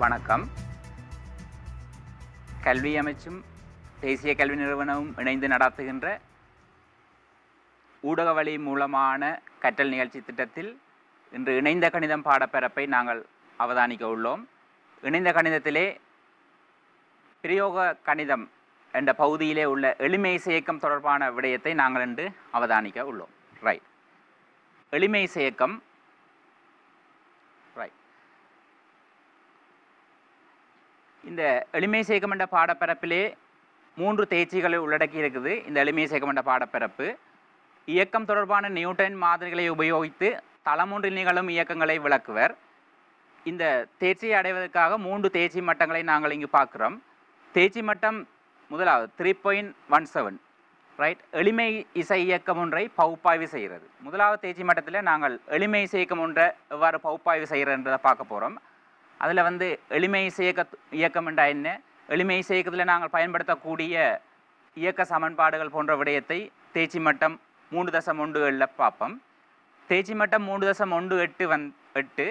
வணக்கம். கல்வி அமைச்சும் தேசிய கல்வி நிறுவனமும் இணைந்து நடத்துகின்ற ஊடக வழி மூலமான கற்றல் நிகழ்ச்சி திட்டத்தில் இன்று இணைந்த கணிதம் பாடப்பரப்பை நாங்கள் அவதானிக்க உள்ளோம். இணைந்த கணிதத்திலே பிரயோக கணிதம் என்ற பகுதியிலே உள்ள எளிமை இயக்கம் தொடர்பான விடயத்தை நாங்கள் இன்று அவதானிக்க உள்ளோம். ரைட் எளிமை இயக்கம் ரைட் இந்த எளிமை சேகமண்ட என்ற பாடப்பரப்பிலே மூன்று தேர்ச்சிகளை உள்ளடக்கி இருக்குது இந்த எளிமை சேகமண்ட என்ற பாடப்பரப்பு இயக்கம் தொடர்பான நியூட்டன் மாதிரிகளை உபயோகித்து தளமொன்றில் நிகழும் இயக்கங்களை விளக்குவர். இந்த தேர்ச்சியை அடைவதற்காக மூன்று தேர்ச்சி மட்டங்களை நாங்கள் இங்கு பார்க்குறோம். தேர்ச்சி மட்டம் முதலாவது three point one seven right எளிமை இசை இயக்கம் ஒன்றை பகுப்பாய்வு செய்கிறது. முதலாவது தேர்ச்சி மட்டத்தில் நாங்கள் எளிமை இசை இயக்கம் ஒன்றை எவ்வாறு பகுப்பாய்வு செய்கிறன்றதை பார்க்க போகிறோம் அதில் வந்து எளிமை இசை இயக்க இயக்கம் என்றா என்ன? எளிமை இசையக்கத்தில் நாங்கள் பயன்படுத்தக்கூடிய இயக்க சமன்பாடுகள் போன்ற விடயத்தை தேச்சி மட்டம் மூன்று தசம் ஒன்று ஏழில் பார்ப்போம். தேச்சி மட்டம் மூன்று தசம் ஒன்று எட்டு வந் எட்டு.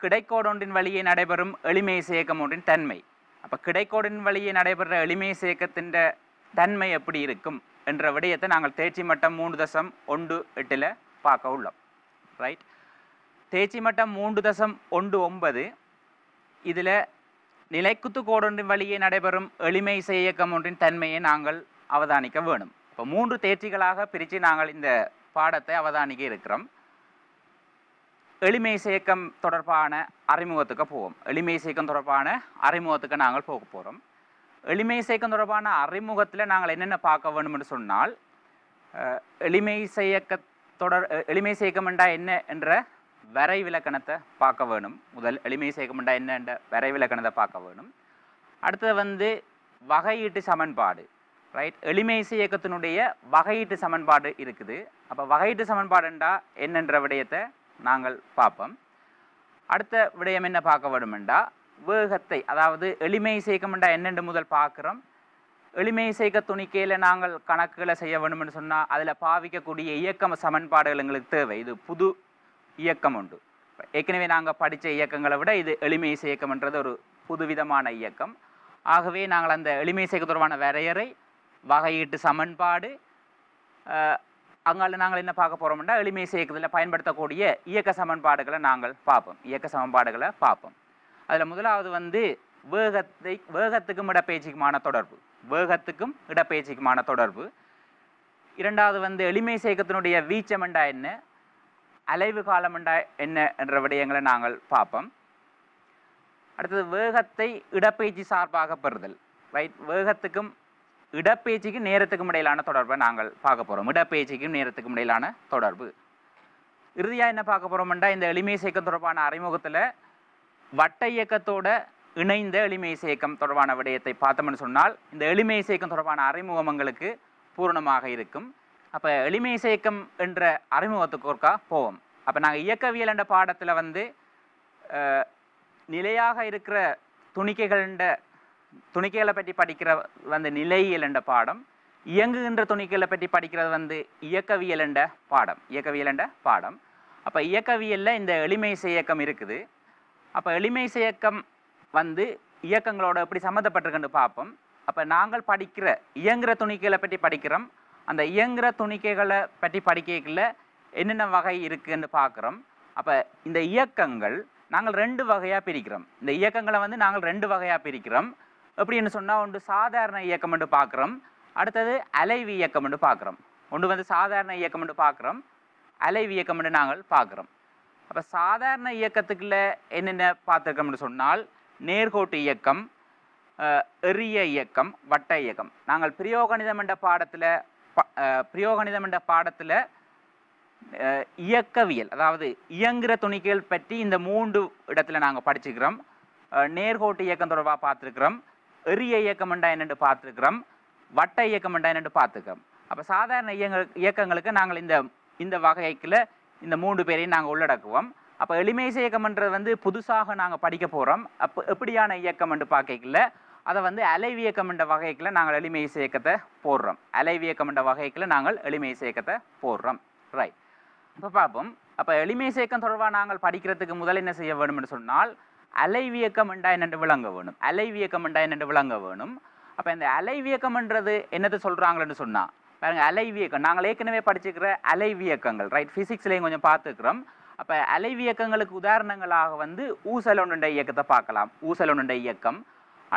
கிடைக்கோடொன்றின் வழியே நடைபெறும் எளிமை இயக்கம் ஒன்றின் தன்மை. அப்போ கிடைக்கோடின் வழியே நடைபெற எளிமை இயக்கத்தின் தன்மை எப்படி இருக்கும் என்ற விடயத்தை நாங்கள் தேச்சி மட்டம் மூன்று தசம் ஒன்று எட்டில் பார்க்க உள்ளோம். ரைட் தேச்சி மட்டம் மூன்று தசம் ஒன்று ஒன்பது இதில் நிலைக்குத்து கோடொன்றின் வழியே நடைபெறும் எளிமை இசை இயக்கம் ஒன்றின் தன்மையை நாங்கள் அவதானிக்க வேணும் இப்போ மூன்று தேர்ச்சிகளாக பிரித்து நாங்கள் இந்த பாடத்தை அவதானிக்க இருக்கிறோம். எளிமை இயக்கம் தொடர்பான அறிமுகத்துக்கு போவோம். எளிமை இயக்கம் தொடர்பான அறிமுகத்துக்கு நாங்கள் போக போகிறோம் எளிமை இயக்கம் தொடர்பான அறிமுகத்தில் நாங்கள் என்னென்ன பார்க்க வேணும்னு சொன்னால் எளிமை இயக்க தொடர் எளிமை இயக்கம் என்றால் என்ன என்ற வரை விலக்கணத்தை பார்க்க வேணும். முதல் எளிமை இயக்கம் என்னென்ற வரை விலக்கணத்தை பார்க்க வேணும். அடுத்தது வந்து வகையீட்டு சமன்பாடு. ரைட் எளிமை இயக்கத்தினுடைய வகையீட்டு சமன்பாடு இருக்குது. அப்போ வகையீட்டு சமன்பாடுண்டா என்னென்ற விடயத்தை நாங்கள் பார்ப்போம். அடுத்த விடயம் என்ன பார்க்க வேணுமெண்டா? வேகத்தை அதாவது எளிமை இசைக்கமெண்டா என்னென்று முதல் பார்க்குறோம். எளிமை இசைக்க துணிக்கையில் நாங்கள் கணக்குகளை செய்ய வேணும்னு சொன்னால் அதில் பாவிக்கக்கூடிய இயக்கம் சமன்பாடுகள் எங்களுக்கு தேவை. இது புது இயக்கம் உண்டு ஏற்கனவே நாங்கள் படித்த இயக்கங்களை விட இது எளிமை இசையக்கம்ன்றது ஒரு புதுவிதமான இயக்கம். ஆகவே நாங்கள் அந்த எளிமை இசைக்கு தொடர்பான வரையறை வகையீட்டு சமன்பாடு அங்கால நாங்கள் என்ன பார்க்க போகிறோம்னா எளிமை இயக்கத்தில் பயன்படுத்தக்கூடிய இயக்க சமன்பாடுகளை நாங்கள் பார்ப்போம். இயக்க சமன்பாடுகளை பார்ப்போம். அதில் முதலாவது வந்து வேகத்தை வேகத்துக்கும் இடப்பெயர்ச்சிக்குமான தொடர்பு. வேகத்துக்கும் இடப்பெயர்ச்சிக்குமான தொடர்பு. இரண்டாவது வந்து எளிமை இயக்கத்தினுடைய வீச்சமெண்டா என்ன? அலைவு காலமெண்டா என்ன என்ற விடயங்களை நாங்கள் பார்ப்போம். அடுத்தது வேகத்தை இடப்பெயர்ச்சி சார்பாக பெறுதல். ரைட் வேகத்துக்கும் இடப்பெயர்ச்சிக்கும் நேரத்துக்கும் இடையிலான தொடர்பை நாங்கள் பார்க்க போகிறோம் இடப்பெயர்ச்சிக்கும் நேரத்துக்கும் இடையிலான தொடர்பு. இறுதியாக என்ன பார்க்க போகிறோம்னா இந்த எளிமை இயக்கம் தொடர்பான அறிமுகத்தில் வட்ட இயக்கத்தோட இணைந்த எளிமை இயக்கம் தொடர்பான விடயத்தை பார்த்தோம்னு சொன்னால் இந்த எளிமை இயக்கம் தொடர்பான அறிமுகம் எங்களுக்கு பூரணமாக இருக்கும். அப்போ எளிமை இசையக்கம் என்ற அறிமுகத்துக்கு ஒருக்கா போவோம். அப்போ நாங்கள் இயக்கவியல் என்ற பாடத்தில் வந்து நிலையாக இருக்கிற துணிக்கைகள துணிக்கைகளை பற்றி படிக்கிற வந்து நிலையியல் என்ற பாடம் இயங்குகின்ற துணிக்கைகளை பற்றி படிக்கிறது வந்து இயக்கவியல் என்ற பாடம் இயக்கவியல் என்ற பாடம். அப்போ இயக்கவியலில் இந்த எளிமை இயக்கம் இருக்குது. அப்போ எளிமை இயக்கம் வந்து இயக்கங்களோட எப்படி சம்மந்தப்பட்டிருக்குன்னு பார்ப்போம். அப்போ நாங்கள் படிக்கிற இயங்குகிற துணிக்கைகளை பற்றி படிக்கிறோம். அந்த இயங்குகிற துணிக்கைகளை பற்றி படிக்கல என்னென்ன வகை இருக்குன்னு பார்க்குறோம். அப்போ இந்த இயக்கங்கள் நாங்கள் ரெண்டு வகையாக பிரிக்கிறோம். இந்த இயக்கங்களை வந்து நாங்கள் ரெண்டு வகையாக பிரிக்கிறோம். எப்படின்னு சொன்னால் ஒன்று சாதாரண இயக்கம் என்று பார்க்குறோம். அடுத்தது அலைவு இயக்கம் என்று பார்க்குறோம். ஒன்று வந்து சாதாரண இயக்கம் என்று பார்க்குறோம். அலைவு இயக்கம் என்று நாங்கள் பார்க்குறோம். அப்போ சாதாரண இயக்கத்துக்குள்ள என்னென்ன பார்த்துருக்கோம்னு சொன்னால் நேர்கோட்டு இயக்கம் எரிய இயக்கம் வட்ட இயக்கம். நாங்கள் பிரயோகணிதம் என்ற பாடத்தில் பிரயோகணிதம் என்ற பாடத்தில் இயக்கவியல் அதாவது இயங்குகிற துணிக்கைகள் பற்றி இந்த மூன்று இடத்துல நாங்கள் படிச்சுக்கிறோம் நேர்கோட்டு இயக்கம் தொடர்பாக பார்த்துருக்குறோம். எரிய இயக்கம் என்றா என்னென்று பார்த்துருக்குறோம். வட்ட இயக்கம் என்றா என்னென்று பார்த்துக்கிறோம் அப்போ சாதாரண இயங்க இயக்கங்களுக்கு நாங்கள் இந்த இந்த வகைக்குள்ள இந்த மூன்று பேரையும் நாங்கள் உள்ளடக்குவோம். அப்போ எளிமை இயக்கம்ன்றது வந்து புதுசாக நாங்கள் படிக்க போகிறோம் அப்போ எப்படியான இயக்கம் என்று பார்க்கல அதை வந்து அலைவியக்கம் என்ற வகைக்குள்ள நாங்கள் எளிமை இசையக்கத்தை போடுறோம். அலைவியக்கம் என்ற வகைக்குள்ள நாங்கள் எளிமை இசையக்கத்தை போடுறோம். ரைட் இப்போ பார்ப்போம். அப்போ எளிமை இசையக்கம் தொடர்பாக நாங்கள் படிக்கிறதுக்கு முதல் என்ன செய்ய வேண்டும் என்று சொன்னால் அலைவியக்கம் என்றா என்னென்று விளங்க வேணும். அலைவியக்கம் என்றா என்னென்று விளங்க வேணும். அப்போ இந்த அலைவியக்கம்ன்றது என்னது சொல்கிறாங்களேன்னு சொன்னால் பாருங்க அலைவியக்கம் நாங்கள் ஏற்கனவே படிச்சிருக்கிற அலைவியக்கங்கள் ரைட் ஃபிசிக்ஸ்லேயும் கொஞ்சம் பார்த்துக்கிறோம். அப்போ அலைவியக்கங்களுக்கு உதாரணங்களாக வந்து ஊசலோனுடைய இயக்கத்தை பார்க்கலாம். ஊசலோனுடைய இயக்கம்.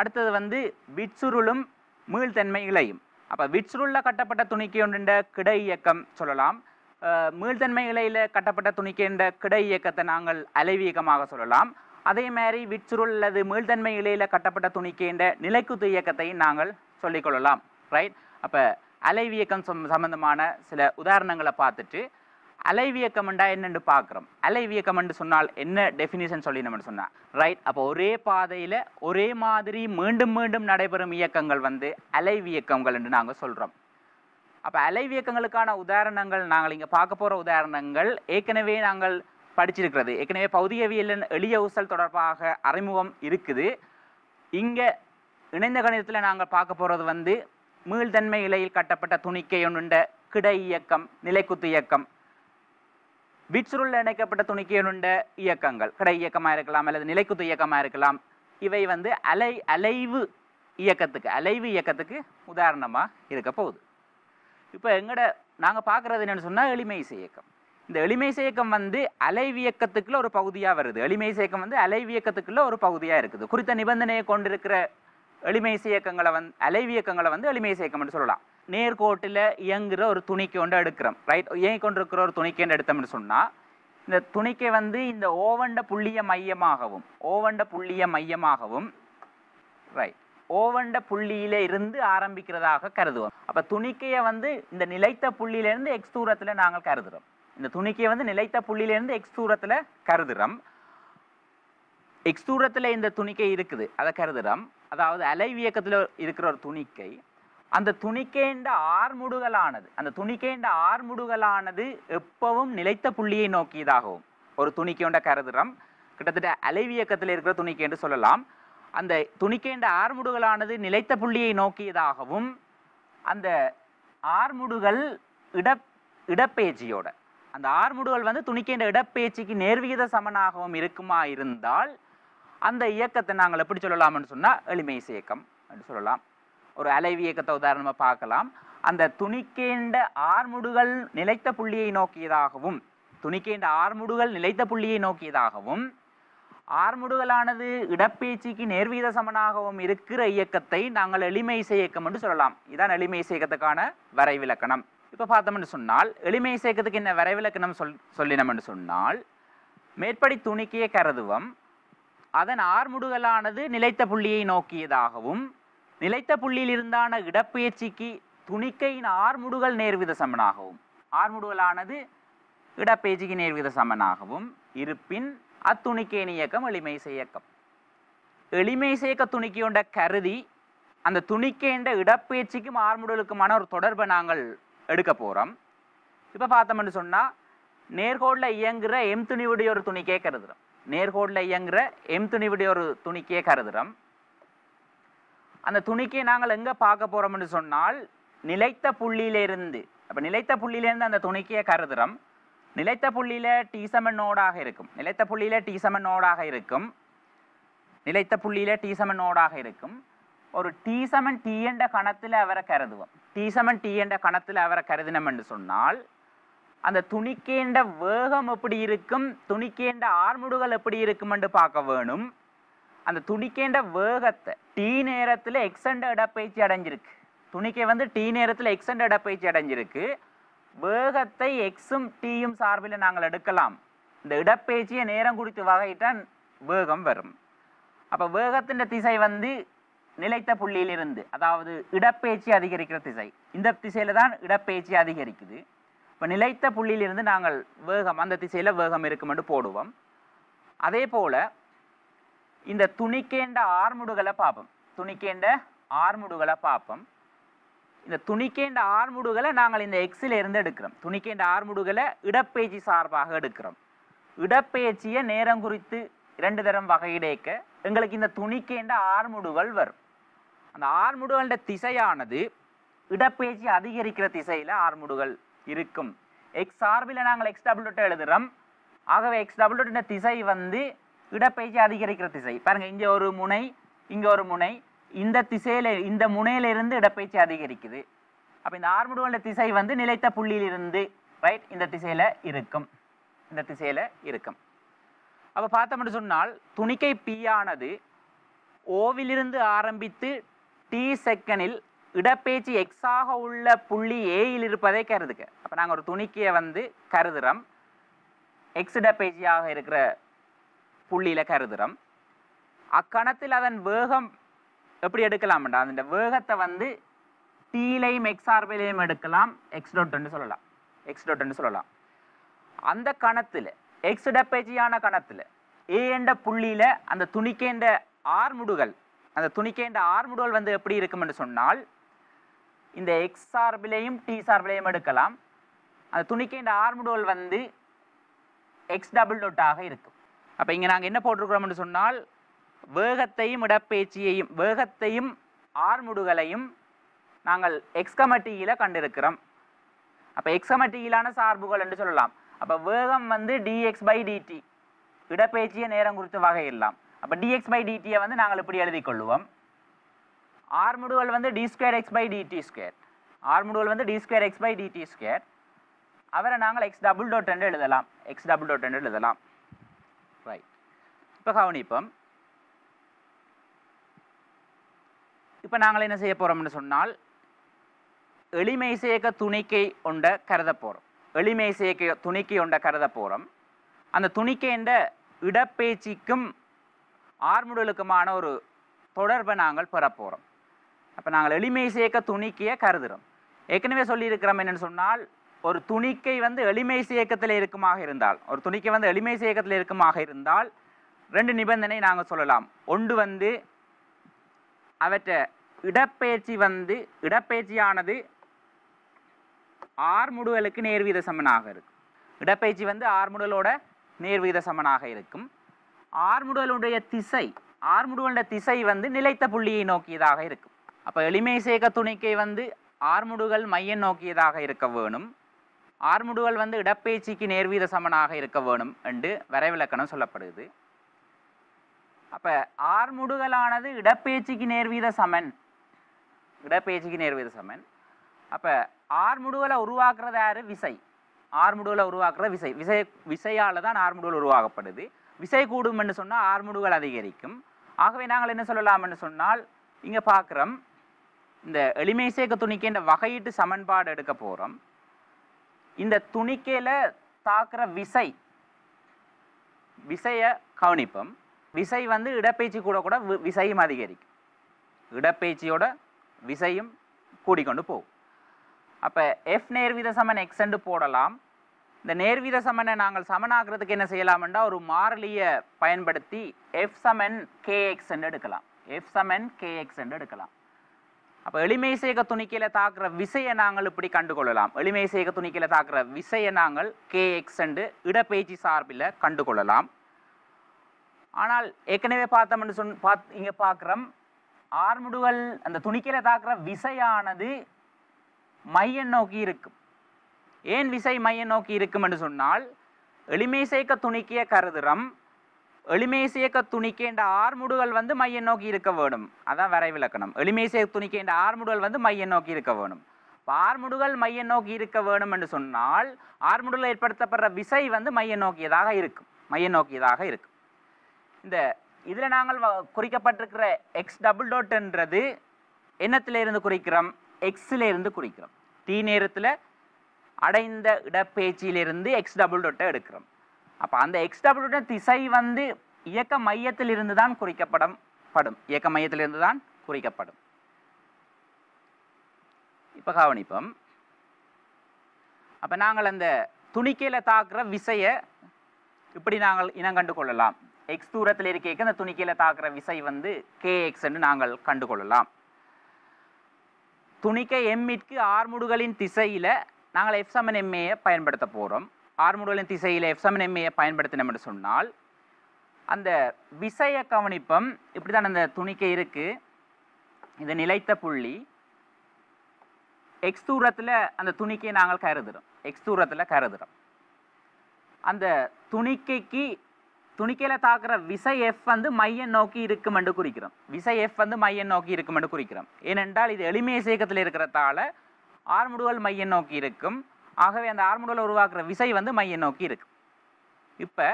அடுத்தது வந்து விட்சுருளும் மீள்தன்மை இலையும் அப்போ விட்சுருளில் கட்டப்பட்ட துணிக்கை ஒன்றுண்ட கிடை இயக்கம் சொல்லலாம். அஹ் மீள்தன்மை இலையில் கட்டப்பட்ட துணிக்கின்ற கிடை இயக்கத்தை நாங்கள் அலைவியக்கமாக சொல்லலாம். அதே மாதிரி விட்சுருள் அல்லது மீள்தன்மை இலையில் கட்டப்பட்ட துணிக்கின்ற நிலைக்குத்து இயக்கத்தையும் நாங்கள் சொல்லிக்கொள்ளலாம் ரைட் அப்போ அலைவியக்கம் சம் சம்பந்தமான சில உதாரணங்களை பார்த்துட்டு அலைவியக்கம் என்னென்னு பார்க்குறோம் அலைவியக்கம் சொன்னால் என்ன டெஃபினிஷன் சொல்லி நம்ம சொன்னால் ரைட் அப்போ ஒரே பாதையில் ஒரே மாதிரி மீண்டும் மீண்டும் நடைபெறும் இயக்கங்கள் வந்து அலைவியக்கங்கள் என்று நாங்கள் சொல்கிறோம் அப்போ அலைவியக்கங்களுக்கான உதாரணங்கள் நாங்கள் இங்கே பார்க்க போகிற உதாரணங்கள் ஏற்கனவே நாங்கள் படிச்சிருக்கிறது. ஏற்கனவே பௌதிகவியலின் எளிய ஊசல் தொடர்பாக அறிமுகம் இருக்குது. இங்கே இணைந்த கணிதத்தில் நாங்கள் பார்க்க போகிறது வந்து மீள்தன்மை இலையில் கட்டப்பட்ட துணிக்கை ஒன்றுண்ட கிடை இயக்கம் நிலைக்குத்து இயக்கம் விட்சுருள் இணைக்கப்பட்ட துணிக்கையுண்ட இயக்கங்கள் கடை இயக்கமாக இருக்கலாம் அல்லது நிலைக்குத்து இயக்கமாக இருக்கலாம் இவை வந்து அலை அலைவு இயக்கத்துக்கு அலைவு இயக்கத்துக்கு உதாரணமாக இருக்க போகுது. இப்போ எங்கட நாங்கள் பார்க்குறது என்னென்னு சொன்னால் எளிமை இயக்கம். இந்த எளிமை இயக்கம் வந்து அலைவியக்கத்துக்குள்ள ஒரு பகுதியாக வருது. எளிமை இயக்கம் வந்து அலைவியக்கத்துக்குள்ள ஒரு பகுதியாக இருக்குது. குறித்த நிபந்தனையை கொண்டிருக்கிற எளிமை இயக்கங்களை வந்து அலைவியக்கங்களை வந்து எளிமை இயக்கம்னு சொல்லலாம். நேர்கோட்டில் இயங்குகிற ஒரு துணிக்கை கொண்டு எடுக்கிறோம். ரைட் இயங்கி கொண்டிருக்கிற ஒரு துணிக்கைன்னு எடுத்தோம்னு சொன்னால் இந்த துணிக்கை வந்து இந்த ஓவண்ட புள்ளிய மையமாகவும் ஓவண்ட புள்ளிய மையமாகவும் ரைட் ஓவண்ட புள்ளியில இருந்து ஆரம்பிக்கிறதாக கருதுவோம். அப்ப துணிக்கையை வந்து இந்த நிலைத்த புள்ளியிலேருந்து எக்ஸ் தூரத்துல நாங்கள் கருதுறோம். இந்த துணிக்கையை வந்து நிலைத்த புள்ளியிலேருந்து எக்ஸ் தூரத்துல கருதுறோம். எக்ஸ் தூரத்துல இந்த துணிக்கை இருக்குது அதை கருதுறோம். அதாவது அலைவியக்கத்தில் இருக்கிற ஒரு துணிக்கை அந்த துணிக்கேண்ட ஆர்முடுகலானது அந்த துணிக்கேண்ட ஆர்முடுகலானது எப்பவும் நிலைத்த புள்ளியை நோக்கியதாகவும் ஒரு துணிக்கேண்ட கருதுறோம் கிட்டத்தட்ட அலைவியக்கத்தில் இருக்கிற துணிக்கை என்று சொல்லலாம். அந்த துணிக்கேண்ட ஆர்முடுகளானது நிலைத்த புள்ளியை நோக்கியதாகவும் அந்த ஆர்முடுகள் இட இடப்பெயர்ச்சியோட அந்த ஆர்முடுகள் வந்து துணிக்கேண்ட இடப்பெயர்ச்சிக்கு நேர்விகித சமனாகவும் இருக்குமா இருந்தால் அந்த இயக்கத்தை நாங்கள் எப்படி சொல்லலாம்னு சொன்னால் எளிமை இயக்கம் என்று சொல்லலாம். ஒரு அலைவி இயக்கத்தை உதாரணமாக பார்க்கலாம். அந்த துணிக்கேண்ட ஆர்முடுகள் நிலைத்த புள்ளியை நோக்கியதாகவும் துணிக்கேண்ட ஆர்முடுகள் நிலைத்த புள்ளியை நோக்கியதாகவும் ஆர்முடுகளானது இடப்பேச்சிக்கு நேர்வீத சமனாகவும் இருக்கிற இயக்கத்தை நாங்கள் எளிமை இயக்கம் என்று சொல்லலாம். இதான் எளிமை இயக்கத்துக்கான வரைவிலக்கணம். இப்போ பார்த்தோம்னு சொன்னால் எளிமை இயக்கத்துக்கு என்ன வரைவிலக்கணம் சொல் சொல்லினோம் என்று சொன்னால் மேற்படி துணிக்கையை கருதுவம் அதன் ஆர்முடுகளானது நிலைத்த புள்ளியை நோக்கியதாகவும் நிலைத்த புள்ளியில் இருந்தான இடப்பெயர்ச்சிக்கு துணிக்கையின் ஆர்முடுகள் நேர்வித சமனாகவும் ஆர்முடுகளானது இடப்பெயர்ச்சிக்கு நேர்வித சமனாகவும் இருப்பின் அத்துணிக்கையின் இயக்கம் எளிமைசை இயக்கம் எளிமைசை துணிக்கை துணிக்கையுண்ட கருதி அந்த துணிக்கைண்ட இடப்பெயர்ச்சிக்கும் ஆர்முடலுக்குமான ஒரு தொடர்பை நாங்கள் எடுக்க போகிறோம் இப்போ பார்த்தோம்னு சொன்னால் நேர்கோடில் இயங்குகிற எம் துணிவுடைய ஒரு துணிக்கே கருதுகிறோம் நேர்கோடில் இயங்குகிற எம் துணிவுடைய ஒரு துணிக்கையை கருதுகிறோம் அந்த துணிக்கையை நாங்கள் எங்கே பார்க்க போகிறோம்னு சொன்னால் நிலைத்த புள்ளியிலிருந்து அப்போ நிலைத்த புள்ளியிலேருந்து அந்த துணிக்கையை கருதுகிறோம் நிலைத்த புள்ளியில் டி சமன் நோடாக இருக்கும். நிலைத்த புள்ளியில் டி சமன் நோடாக இருக்கும். நிலைத்த புள்ளியில் டி சமன் நோடாக இருக்கும். ஒரு டி சமன் டி என்ற கணத்தில் அவரை கருதுவோம். டி சமன் டி என்ற கணத்தில் அவரை கருதினம் என்று சொன்னால் அந்த துணிக்கேண்ட வேகம் எப்படி இருக்கும்? துணிக்கேண்ட ஆர்முடுகள் எப்படி இருக்கும் என்று பார்க்க வேணும். அந்த துணிக்கேண்ட வேகத்தை டி நேரத்தில் எக்ஸண்ட இடப்பயிற்சி அடைஞ்சிருக்கு. துணிக்கை வந்து டி நேரத்தில் எக்ஸண்ட இடப்பயிற்சி அடைஞ்சிருக்கு. வேகத்தை எக்ஸும் டீயும் சார்பில் நாங்கள் எடுக்கலாம். இந்த இடப்பெயர்ச்சியை நேரம் குறித்து வகையிட்டால் வேகம் வரும். அப்போ வேகத்தின் திசை வந்து நிலைத்த புள்ளியிலிருந்து அதாவது இடப்பெயர்ச்சி அதிகரிக்கிற திசை. இந்த திசையில் தான் இடப்பெயர்ச்சி அதிகரிக்குது. இப்போ நிலைத்த புள்ளியிலிருந்து நாங்கள் வேகம் அந்த திசையில் வேகம் இருக்குமென்று போடுவோம். அதே போல் இந்த துணிக்கேண்ட ஆர்முடுகளை பார்ப்போம். துணிக்கேண்ட ஆர்முடுகளை பார்ப்போம். இந்த துணிக்கேண்ட ஆர்முடுகளை நாங்கள் இந்த எக்ஸில் இருந்து எடுக்கிறோம். துணிக்கேண்ட ஆர்முடுகளை இடப்பெயர்ச்சி சார்பாக எடுக்கிறோம். இடப்பெயர்ச்சியை நேரம் குறித்து இரண்டு தரம் வகையிடைக்க எங்களுக்கு இந்த துணிக்கேண்ட ஆர்முடுகள் வரும். அந்த ஆர்முடுகளோட திசையானது இடப்பெயர்ச்சி அதிகரிக்கிற திசையில் ஆர்முடுகள் இருக்கும். எக்ஸ் சார்பில் நாங்கள் எக்ஸ் டபுள்யூட்டை எழுதுகிறோம் ஆகவே எக்ஸ் டபுள்யூட்டின் திசை வந்து இடப்பெயர்ச்சி அதிகரிக்கிற திசை. பாருங்கள் இங்கே ஒரு முனை இங்கே ஒரு முனை. இந்த திசையில் இந்த முனையிலிருந்து இடப்பெயர்ச்சி அதிகரிக்குது. அப்போ இந்த ஆர்முடுகள திசை வந்து நிலைத்த புள்ளியிலிருந்து ரைட் இந்த திசையில் இருக்கும். இந்த திசையில் இருக்கும். அப்போ பார்த்தோம்னு சொன்னால் துணிக்கை பி ஆனது ஓவிலிருந்து ஆரம்பித்து டி செகண்டில் இடப்பெயர்ச்சி எக்ஸாக உள்ள புள்ளி ஏயில் இருப்பதை கருதுக்க அப்ப நாங்க ஒரு துணிக்கையை வந்து கருதுறோம். எக்ஸ் இடப்பெயர்ச்சியாக இருக்கிற புள்ளியில கருதுறோம். அக்கணத்தில் அதன் வேகம் எப்படி எடுக்கலாம்டா? அந்த வேகத்தை வந்து டீலையும் எக்ஸ்ஆர்பிலையும் எடுக்கலாம். எக்ஸ் டோட்னு சொல்லலாம். எக்ஸ் டோட்னு சொல்லலாம். அந்த கணத்தில் எக்ஸ் இடப்பெயர்ச்சியான கணத்தில் ஏ என்ற புள்ளியில அந்த துணிக்கேண்ட ஆர்முடுகள் அந்த துணிக்கேண்ட ஆர்முடுகள் வந்து எப்படி இருக்கும்னு சொன்னால் இந்த எக்ஸ் சார்பிலையும் டி சார்பிலையும் எடுக்கலாம். அந்த துணிக்கை இந்த ஆர்முடோல் வந்து எக்ஸ் டபுள் டொட்டாக இருக்கும். அப்போ இங்கே நாங்கள் என்ன போட்டிருக்கிறோம்னு சொன்னால் வேகத்தையும் இடப்பேச்சியையும் வேகத்தையும் ஆர்முடுகளையும் நாங்கள் எக்ஸ்கமட்டியில் கண்டிருக்கிறோம். அப்போ எக்ஸ்கமட்டியிலான சார்புகள் என்று சொல்லலாம். அப்போ வேகம் வந்து டிஎக்ஸ் பை டிடி இடப்பெயர்ச்சியை நேரம் குறித்த வகையிடலாம் அப்போ டிஎக்ஸ் பை டிடியை வந்து நாங்கள் இப்படி எழுதி கொள்ளுவோம். ஆர்முடுகள் வந்து d square x by dt square ஆர்முடுகள் வந்து d square x by dt square அவரை நாங்கள் எக்ஸ் டபுள் டோட் என்று எழுதலாம். எக்ஸ் டபுள் டோட் என்று எழுதலாம். ரைட் இப்போ கவனிப்போம். இப்போ நாங்கள் என்ன செய்ய போகிறோம்னு சொன்னால் எளிமை சேர்க்க துணிக்கை உண்ட கருத போகிறோம் எளிமை சேர்க்க துணிக்கை உண்ட கருத போகிறோம் அந்த துணிக்கை என்ற இடப்பேச்சிக்கும் ஆர்முடலுக்குமான ஒரு தொடர்பை நாங்கள் பெற அப்போ நாங்கள் எளிமை சேர்க்க துணிக்கையை கருதுறோம். ஏற்கனவே சொல்லியிருக்கிறோம் என்னென்னு சொன்னால் ஒரு துணிக்கை வந்து எளிமை சேர்க்கத்தில் இருக்குமாக இருந்தால் ஒரு துணிக்கை வந்து எளிமை சேர்க்கத்தில் இருக்குமாக இருந்தால் ரெண்டு நிபந்தனை நாங்கள் சொல்லலாம். ஒன்று வந்து அவற்றை இடப்பெயர்ச்சி வந்து இடப்பெயர்ச்சியானது ஆர்முடுகளுக்கு நேர்வீத சமனாக இருக்கும். இடப்பெயர்ச்சி வந்து ஆர்முடலோட நேர்வீத சமனாக இருக்கும். ஆர்முடலுடைய திசை ஆர்முடுகளுடைய திசை வந்து நிலைத்த புள்ளியை நோக்கியதாக இருக்கும். அப்போ எளிமை சேர்க்க துணிக்கை வந்து ஆர்முடுகள் மையம் நோக்கியதாக இருக்க வேணும். ஆர்முடுகள் வந்து இடப்பேச்சிக்கு நேர்வீத சமனாக இருக்க வேணும் என்று வரைவிலக்கணம் சொல்லப்படுது. அப்போ ஆர்முடுகலானது இடப்பேச்சிக்கு நேர்வீத சமன். இடப்பேச்சிக்கு நேர்வீத சமன். அப்போ ஆர்முடுகளை உருவாக்குறது யாரு? விசை. ஆர்முடுகளை உருவாக்குற விசை. விசை விசையால் தான் ஆர்முடுகள் உருவாக்கப்படுது. விசை கூடும் என்று சொன்னால் ஆர்முடுகள் அதிகரிக்கும். ஆகவே நாங்கள் என்ன சொல்லலாம்னு சொன்னால் இங்கே பார்க்குறோம். இந்த எளிமை சேர்க்க துணிக்கைன்ற வகையீட்டு சமன்பாடு எடுக்க போகிறோம் இந்த துணிக்கையில் தாக்குற விசை விசைய கவனிப்போம். விசை வந்து இடப்பெயர்ச்சி கூட கூட வி- விசையும் அதிகரிக்கும். இடப்பெயர்ச்சியோட விசையும் கூடிக்கொண்டு போகும். அப்போ எஃப் நேர்வீத சமன் எக்ஸ் போடலாம். இந்த நேர்வீத சமனை நாங்கள் சமனாக்குறதுக்கு என்ன செய்யலாம்னா ஒரு மாறிலியை பயன்படுத்தி எஃப் சமன் கேஎக்ஸ் என்று எடுக்கலாம். எஃப் சமன் கேஎக்ஸ் எடுக்கலாம். அப்ப எளிமை சேக துணிக்கையில தாக்குற விசையை நாங்கள் இப்படி கண்டுகொள்ளலாம். எளிமை சேக துணிக்கையில தாக்குற விசையை நாங்கள் கேஎக்ஸ் என்று இடப்பெயர்ச்சி சார்பில் கண்டுகொள்ளலாம். ஆனால் ஏற்கனவே பார்த்தோம்னு சொன் பாத் இங்கே பார்க்குறோம். ஆர்முடுகள் அந்த துணிக்கையில் தாக்குற விசையானது மைய நோக்கி இருக்கும். ஏன் விசை மைய நோக்கி இருக்கும் என்று சொன்னால் எளிமை சேர்க்க துணிக்கிய கருதுறம். எளிமேசியக்க துணிக்கேண்ட ஆர்முடுகள் வந்து மையம் நோக்கி இருக்க வேணும். அதான் வரைவிலக்கணம். எளிமேசிய துணிக்கேண்ட ஆர்முடுகள் வந்து மையம் நோக்கி இருக்க வேணும். ஆர்முடுகள் மையம் நோக்கி இருக்க வேணும் என்று சொன்னால் ஆர்முடுகள் ஏற்படுத்தப்படுற விசை வந்து மையம் நோக்கியதாக இருக்கும். மையம் நோக்கியதாக இருக்கும். இந்த இதில் நாங்கள் வ- குறிக்கப்பட்டிருக்கிற எக்ஸ் டபுள் டாட்ன்றது என்னத்தில இருந்து குறிக்கிறோம்? எக்ஸில் இருந்து குறிக்கிறோம். டி நேரத்தில் அடைந்த இடப்பேச்சியிலிருந்து எக்ஸ் டபுள் டாட்டை எடுக்கிறோம். அப்போ அந்த எக்ஸ் திசை வந்து இயக்க மையத்தில் இருந்து தான் குறிக்கப்படும் படும். இயக்க மையத்திலிருந்து தான் குறிக்கப்படும். இப்போ கவனிப்போம். அப்போ நாங்கள் அந்த துணிக்கையில் தாக்குற விசையை இப்படி நாங்கள் இனம் கண்டு கொள்ளலாம். எக்ஸ் தூரத்தில் இருக்க அந்த துணிக்கையில் தாக்குற விசை வந்து கேஎக்ஸ் என்று நாங்கள் கண்டு கொள்ளலாம். துணிக்கை எம்மிற்கு ஆர்முடுகளின் திசையில் நாங்கள் எஃப் சமன் எம்ஏயை பயன்படுத்த போகிறோம் ஆர்முடலின் திசையில் எஃப் எம்ஏயை பயன்படுத்தினோம் என்று சொன்னால் அந்த விசையை கவனிப்பம் இப்படி தான் அந்த துணிக்கை இருக்குது இது நிலைத்த புள்ளி. எக்ஸ் தூரத்தில் அந்த துணிக்கையை நாங்கள் கருதுறோம். எக்ஸ் தூரத்தில் கருதுறோம். அந்த துணிக்கைக்கு துணிக்கையில் தாக்குற விசை எஃப் வந்து மையம் நோக்கி இருக்கும் என்று குறிக்கிறோம். விசை எஃப் வந்து மையம் நோக்கி இருக்கும் என்று குறிக்கிறோம். ஏனென்றால் இது எளிமைய சேகத்தில் இருக்கிறதால ஆர்முடுவல் மையம் நோக்கி இருக்கும். ஆகவே அந்த ஹார்மோன்களை உருவாக்குற விசை வந்து மையம் நோக்கி இருக்கு. இப்போ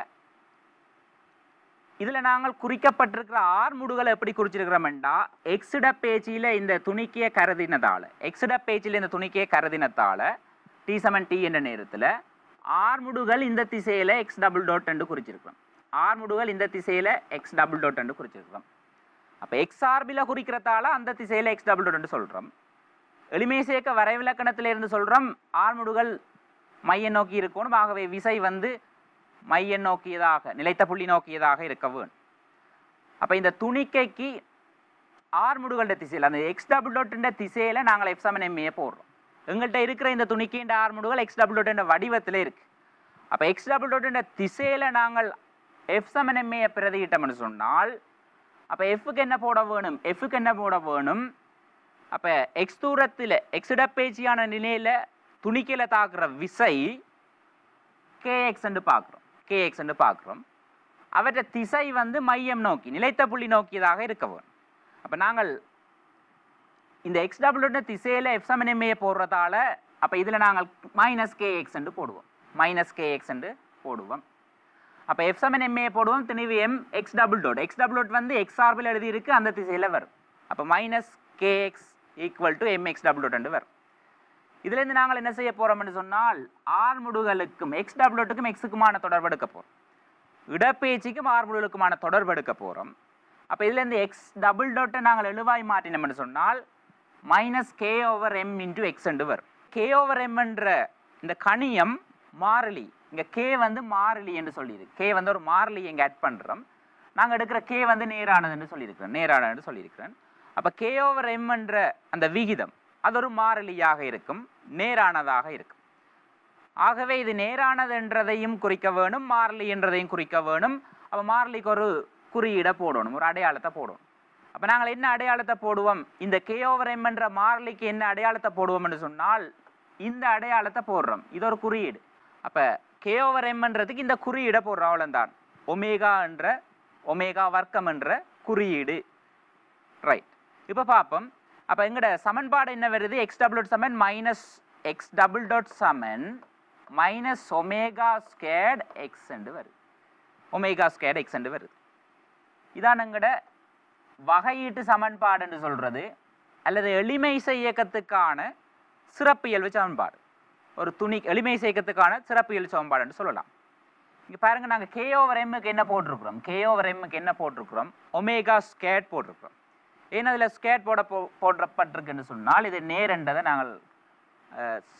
இதில் நாங்கள் குறிக்கப்பட்டிருக்கிற ஆர்முடுகளை எப்படி குறிச்சிருக்கிறோம்டா எக்ஸிட பேச்சியில் இந்த துணிக்கிய கருதினதால் எக்ஸிட பேச்சில் இந்த துணிக்கிய கருதினத்தால் டி செவன் டி என்ற நேரத்தில் ஆர்முடுகள் இந்த திசையில் எக்ஸ் டபுள் டாட் என்று குறிச்சிருக்கிறோம். ஆர்முடுகள் இந்த திசையில் எக்ஸ் டபுள் டாட் என்று குறிச்சிருக்கிறோம். அப்போ எக்ஸ் ஆர்பியில் குறிக்கிறதால அந்த திசையில் எக்ஸ் டபுள் டாட் என்று சொல்கிறோம் எளிமை சேர்க்க வரைவிலக்கணத்தில் இருந்து சொல்கிறோம் ஆர்முடுகள் மைய நோக்கி இருக்கணும். ஆகவே விசை வந்து மைய நோக்கியதாக நிலைத்த புள்ளி நோக்கியதாக இருக்க வேணும். அப்போ இந்த துணிக்கைக்கு ஆர்முடுகளோட திசையில் அந்த எக்ஸ் டபுள் டாட்ன்ற திசையில் நாங்கள் எஃப் செவன் எம்ஏ போடுறோம். எங்கள்கிட்ட இருக்கிற இந்த துணிக்கின்ற ஆர்முடுகள் எக்ஸ் டபுள் டாட்ன்ற வடிவத்தில் இருக்குது அப்போ எக்ஸ் டபுள் டாட்ன்ற திசையில் நாங்கள் எஃப் செவன் எம்ஏ பிரதியிட்டோம்னு சொன்னால் அப்போ எஃப்க்கு என்ன போட வேணும்? எஃப்க்கு என்ன போட வேணும்? அப்போ எக்ஸ் தூரத்தில் எக்ஸ் இடப்பேச்சியான நிலையில் துணிக்கையில் தாக்குற விசை கேஎக்ஸ்ன்னு பார்க்குறோம். கேஎக்ஸ்ன்னு பார்க்குறோம். அவற்றை திசை வந்து மையம் நோக்கி நிலைத்த புள்ளி நோக்கியதாக இருக்க வேணும் அப்போ நாங்கள் இந்த எக்ஸ் டபுள்யூட திசையில் எஃப் போடுறதால அப்போ இதில் நாங்கள் மைனஸ் கேஎக்ஸ் என்று போடுவோம். மைனஸ் கேஎக்ஸ் என்று போடுவோம். அப்போ எஃப் எம்ஏ போடுவோம். திணிவு m x double dot x double dot வந்து எக்ஸ் ஆர்பில் எழுதியிருக்கு அந்த திசையில் வரும். அப்போ minus kx equal to m x double என்று வரும். இதுலேருந்து நாங்கள் என்ன செய்ய போகிறோம்னு சொன்னால் ஆர் முடுகளுக்கும் எக்ஸ் டபுள் டோட்டுக்கும் எக்ஸுக்குமான தொடர்பு எடுக்க போகிறோம் இடப்பெயர்ச்சிக்கும் ஆர் முடுகளுக்குமான தொடர்பு எடுக்க போகிறோம் அப்போ இதுலேருந்து எக்ஸ் டபுள் டோட்டை நாங்கள் எழுவாய் மாற்றினோம்னு சொன்னால் minus k over m into x என்று வரும். கே ஓவர் எம்ன்ற இந்த கணியம் மாறிலி இங்கே கே வந்து மாறிலி என்று சொல்லியிருக்கு. கே வந்து ஒரு மாறிலி இங்கே ஆட் பண்ணுறோம் நாங்கள் எடுக்கிற கே வந்து நேரானதுன்னு சொல்லியிருக்கிறோம். நேரானதுன்னு சொல்லியிருக்கிறேன். அப்போ கே ஓவர் எம்ன்ற அந்த விகிதம் அது ஒரு மாறிலியாக இருக்கும் நேரானதாக இருக்கும். ஆகவே இது நேரானது என்றதையும் குறிக்க வேணும் மாறிலி என்றதையும் குறிக்க வேணும். அப்போ மாறிலிக்கு ஒரு குறியீடை போடணும் ஒரு அடையாளத்தை போடணும். அப்போ நாங்கள் என்ன அடையாளத்தை போடுவோம்? இந்த கே ஓவர் எம் என்ற மாறிலிக்கு என்ன அடையாளத்தை போடுவோம்னு சொன்னால் இந்த அடையாளத்தை போடுறோம். இது ஒரு குறியீடு. அப்போ கே ஓவர் எம்ன்றதுக்கு இந்த குறியீடை போடுறோம் அவ்வளோதான் ஒமேகா என்ற ஒமேகா வர்க்கம் என்ற குறியீடு. ரைட் இப்போ பார்ப்போம் அப்போ எங்கட சமன்பாடு என்ன வருது? எக்ஸ் டபுள் சமன் மைனஸ் எக்ஸ் டபுள் டாட் சமன் மைனஸ் ஒமேகா ஸ்கேட் எக்ஸ் வருது. ஒமேகா ஸ்கேட் எக்ஸ் வருது. இதான் எங்கட வகையீட்டு சமன்பாடுன்னு சொல்கிறது அல்லது எளிமைசை இயக்கத்துக்கான சிறப்பியல்பு சமன்பாடு. ஒரு துணி எளிமை இயக்கத்துக்கான சிறப்பியல் சமன்பாடுன்னு சொல்லலாம். இங்கே பாருங்கள் நாங்கள் கே ஓவர் எம்முக்கு என்ன போட்டிருக்கிறோம்? கே ஓவர் எம்முக்கு என்ன போட்டிருக்கிறோம்? ஒமேகா ஸ்கேட் போட்டிருக்கிறோம். ஏன்னா அதில் ஸ்கேட் போட போ போடப்பட்டிருக்குன்னு சொன்னால் இது நேரன்றதை நாங்கள்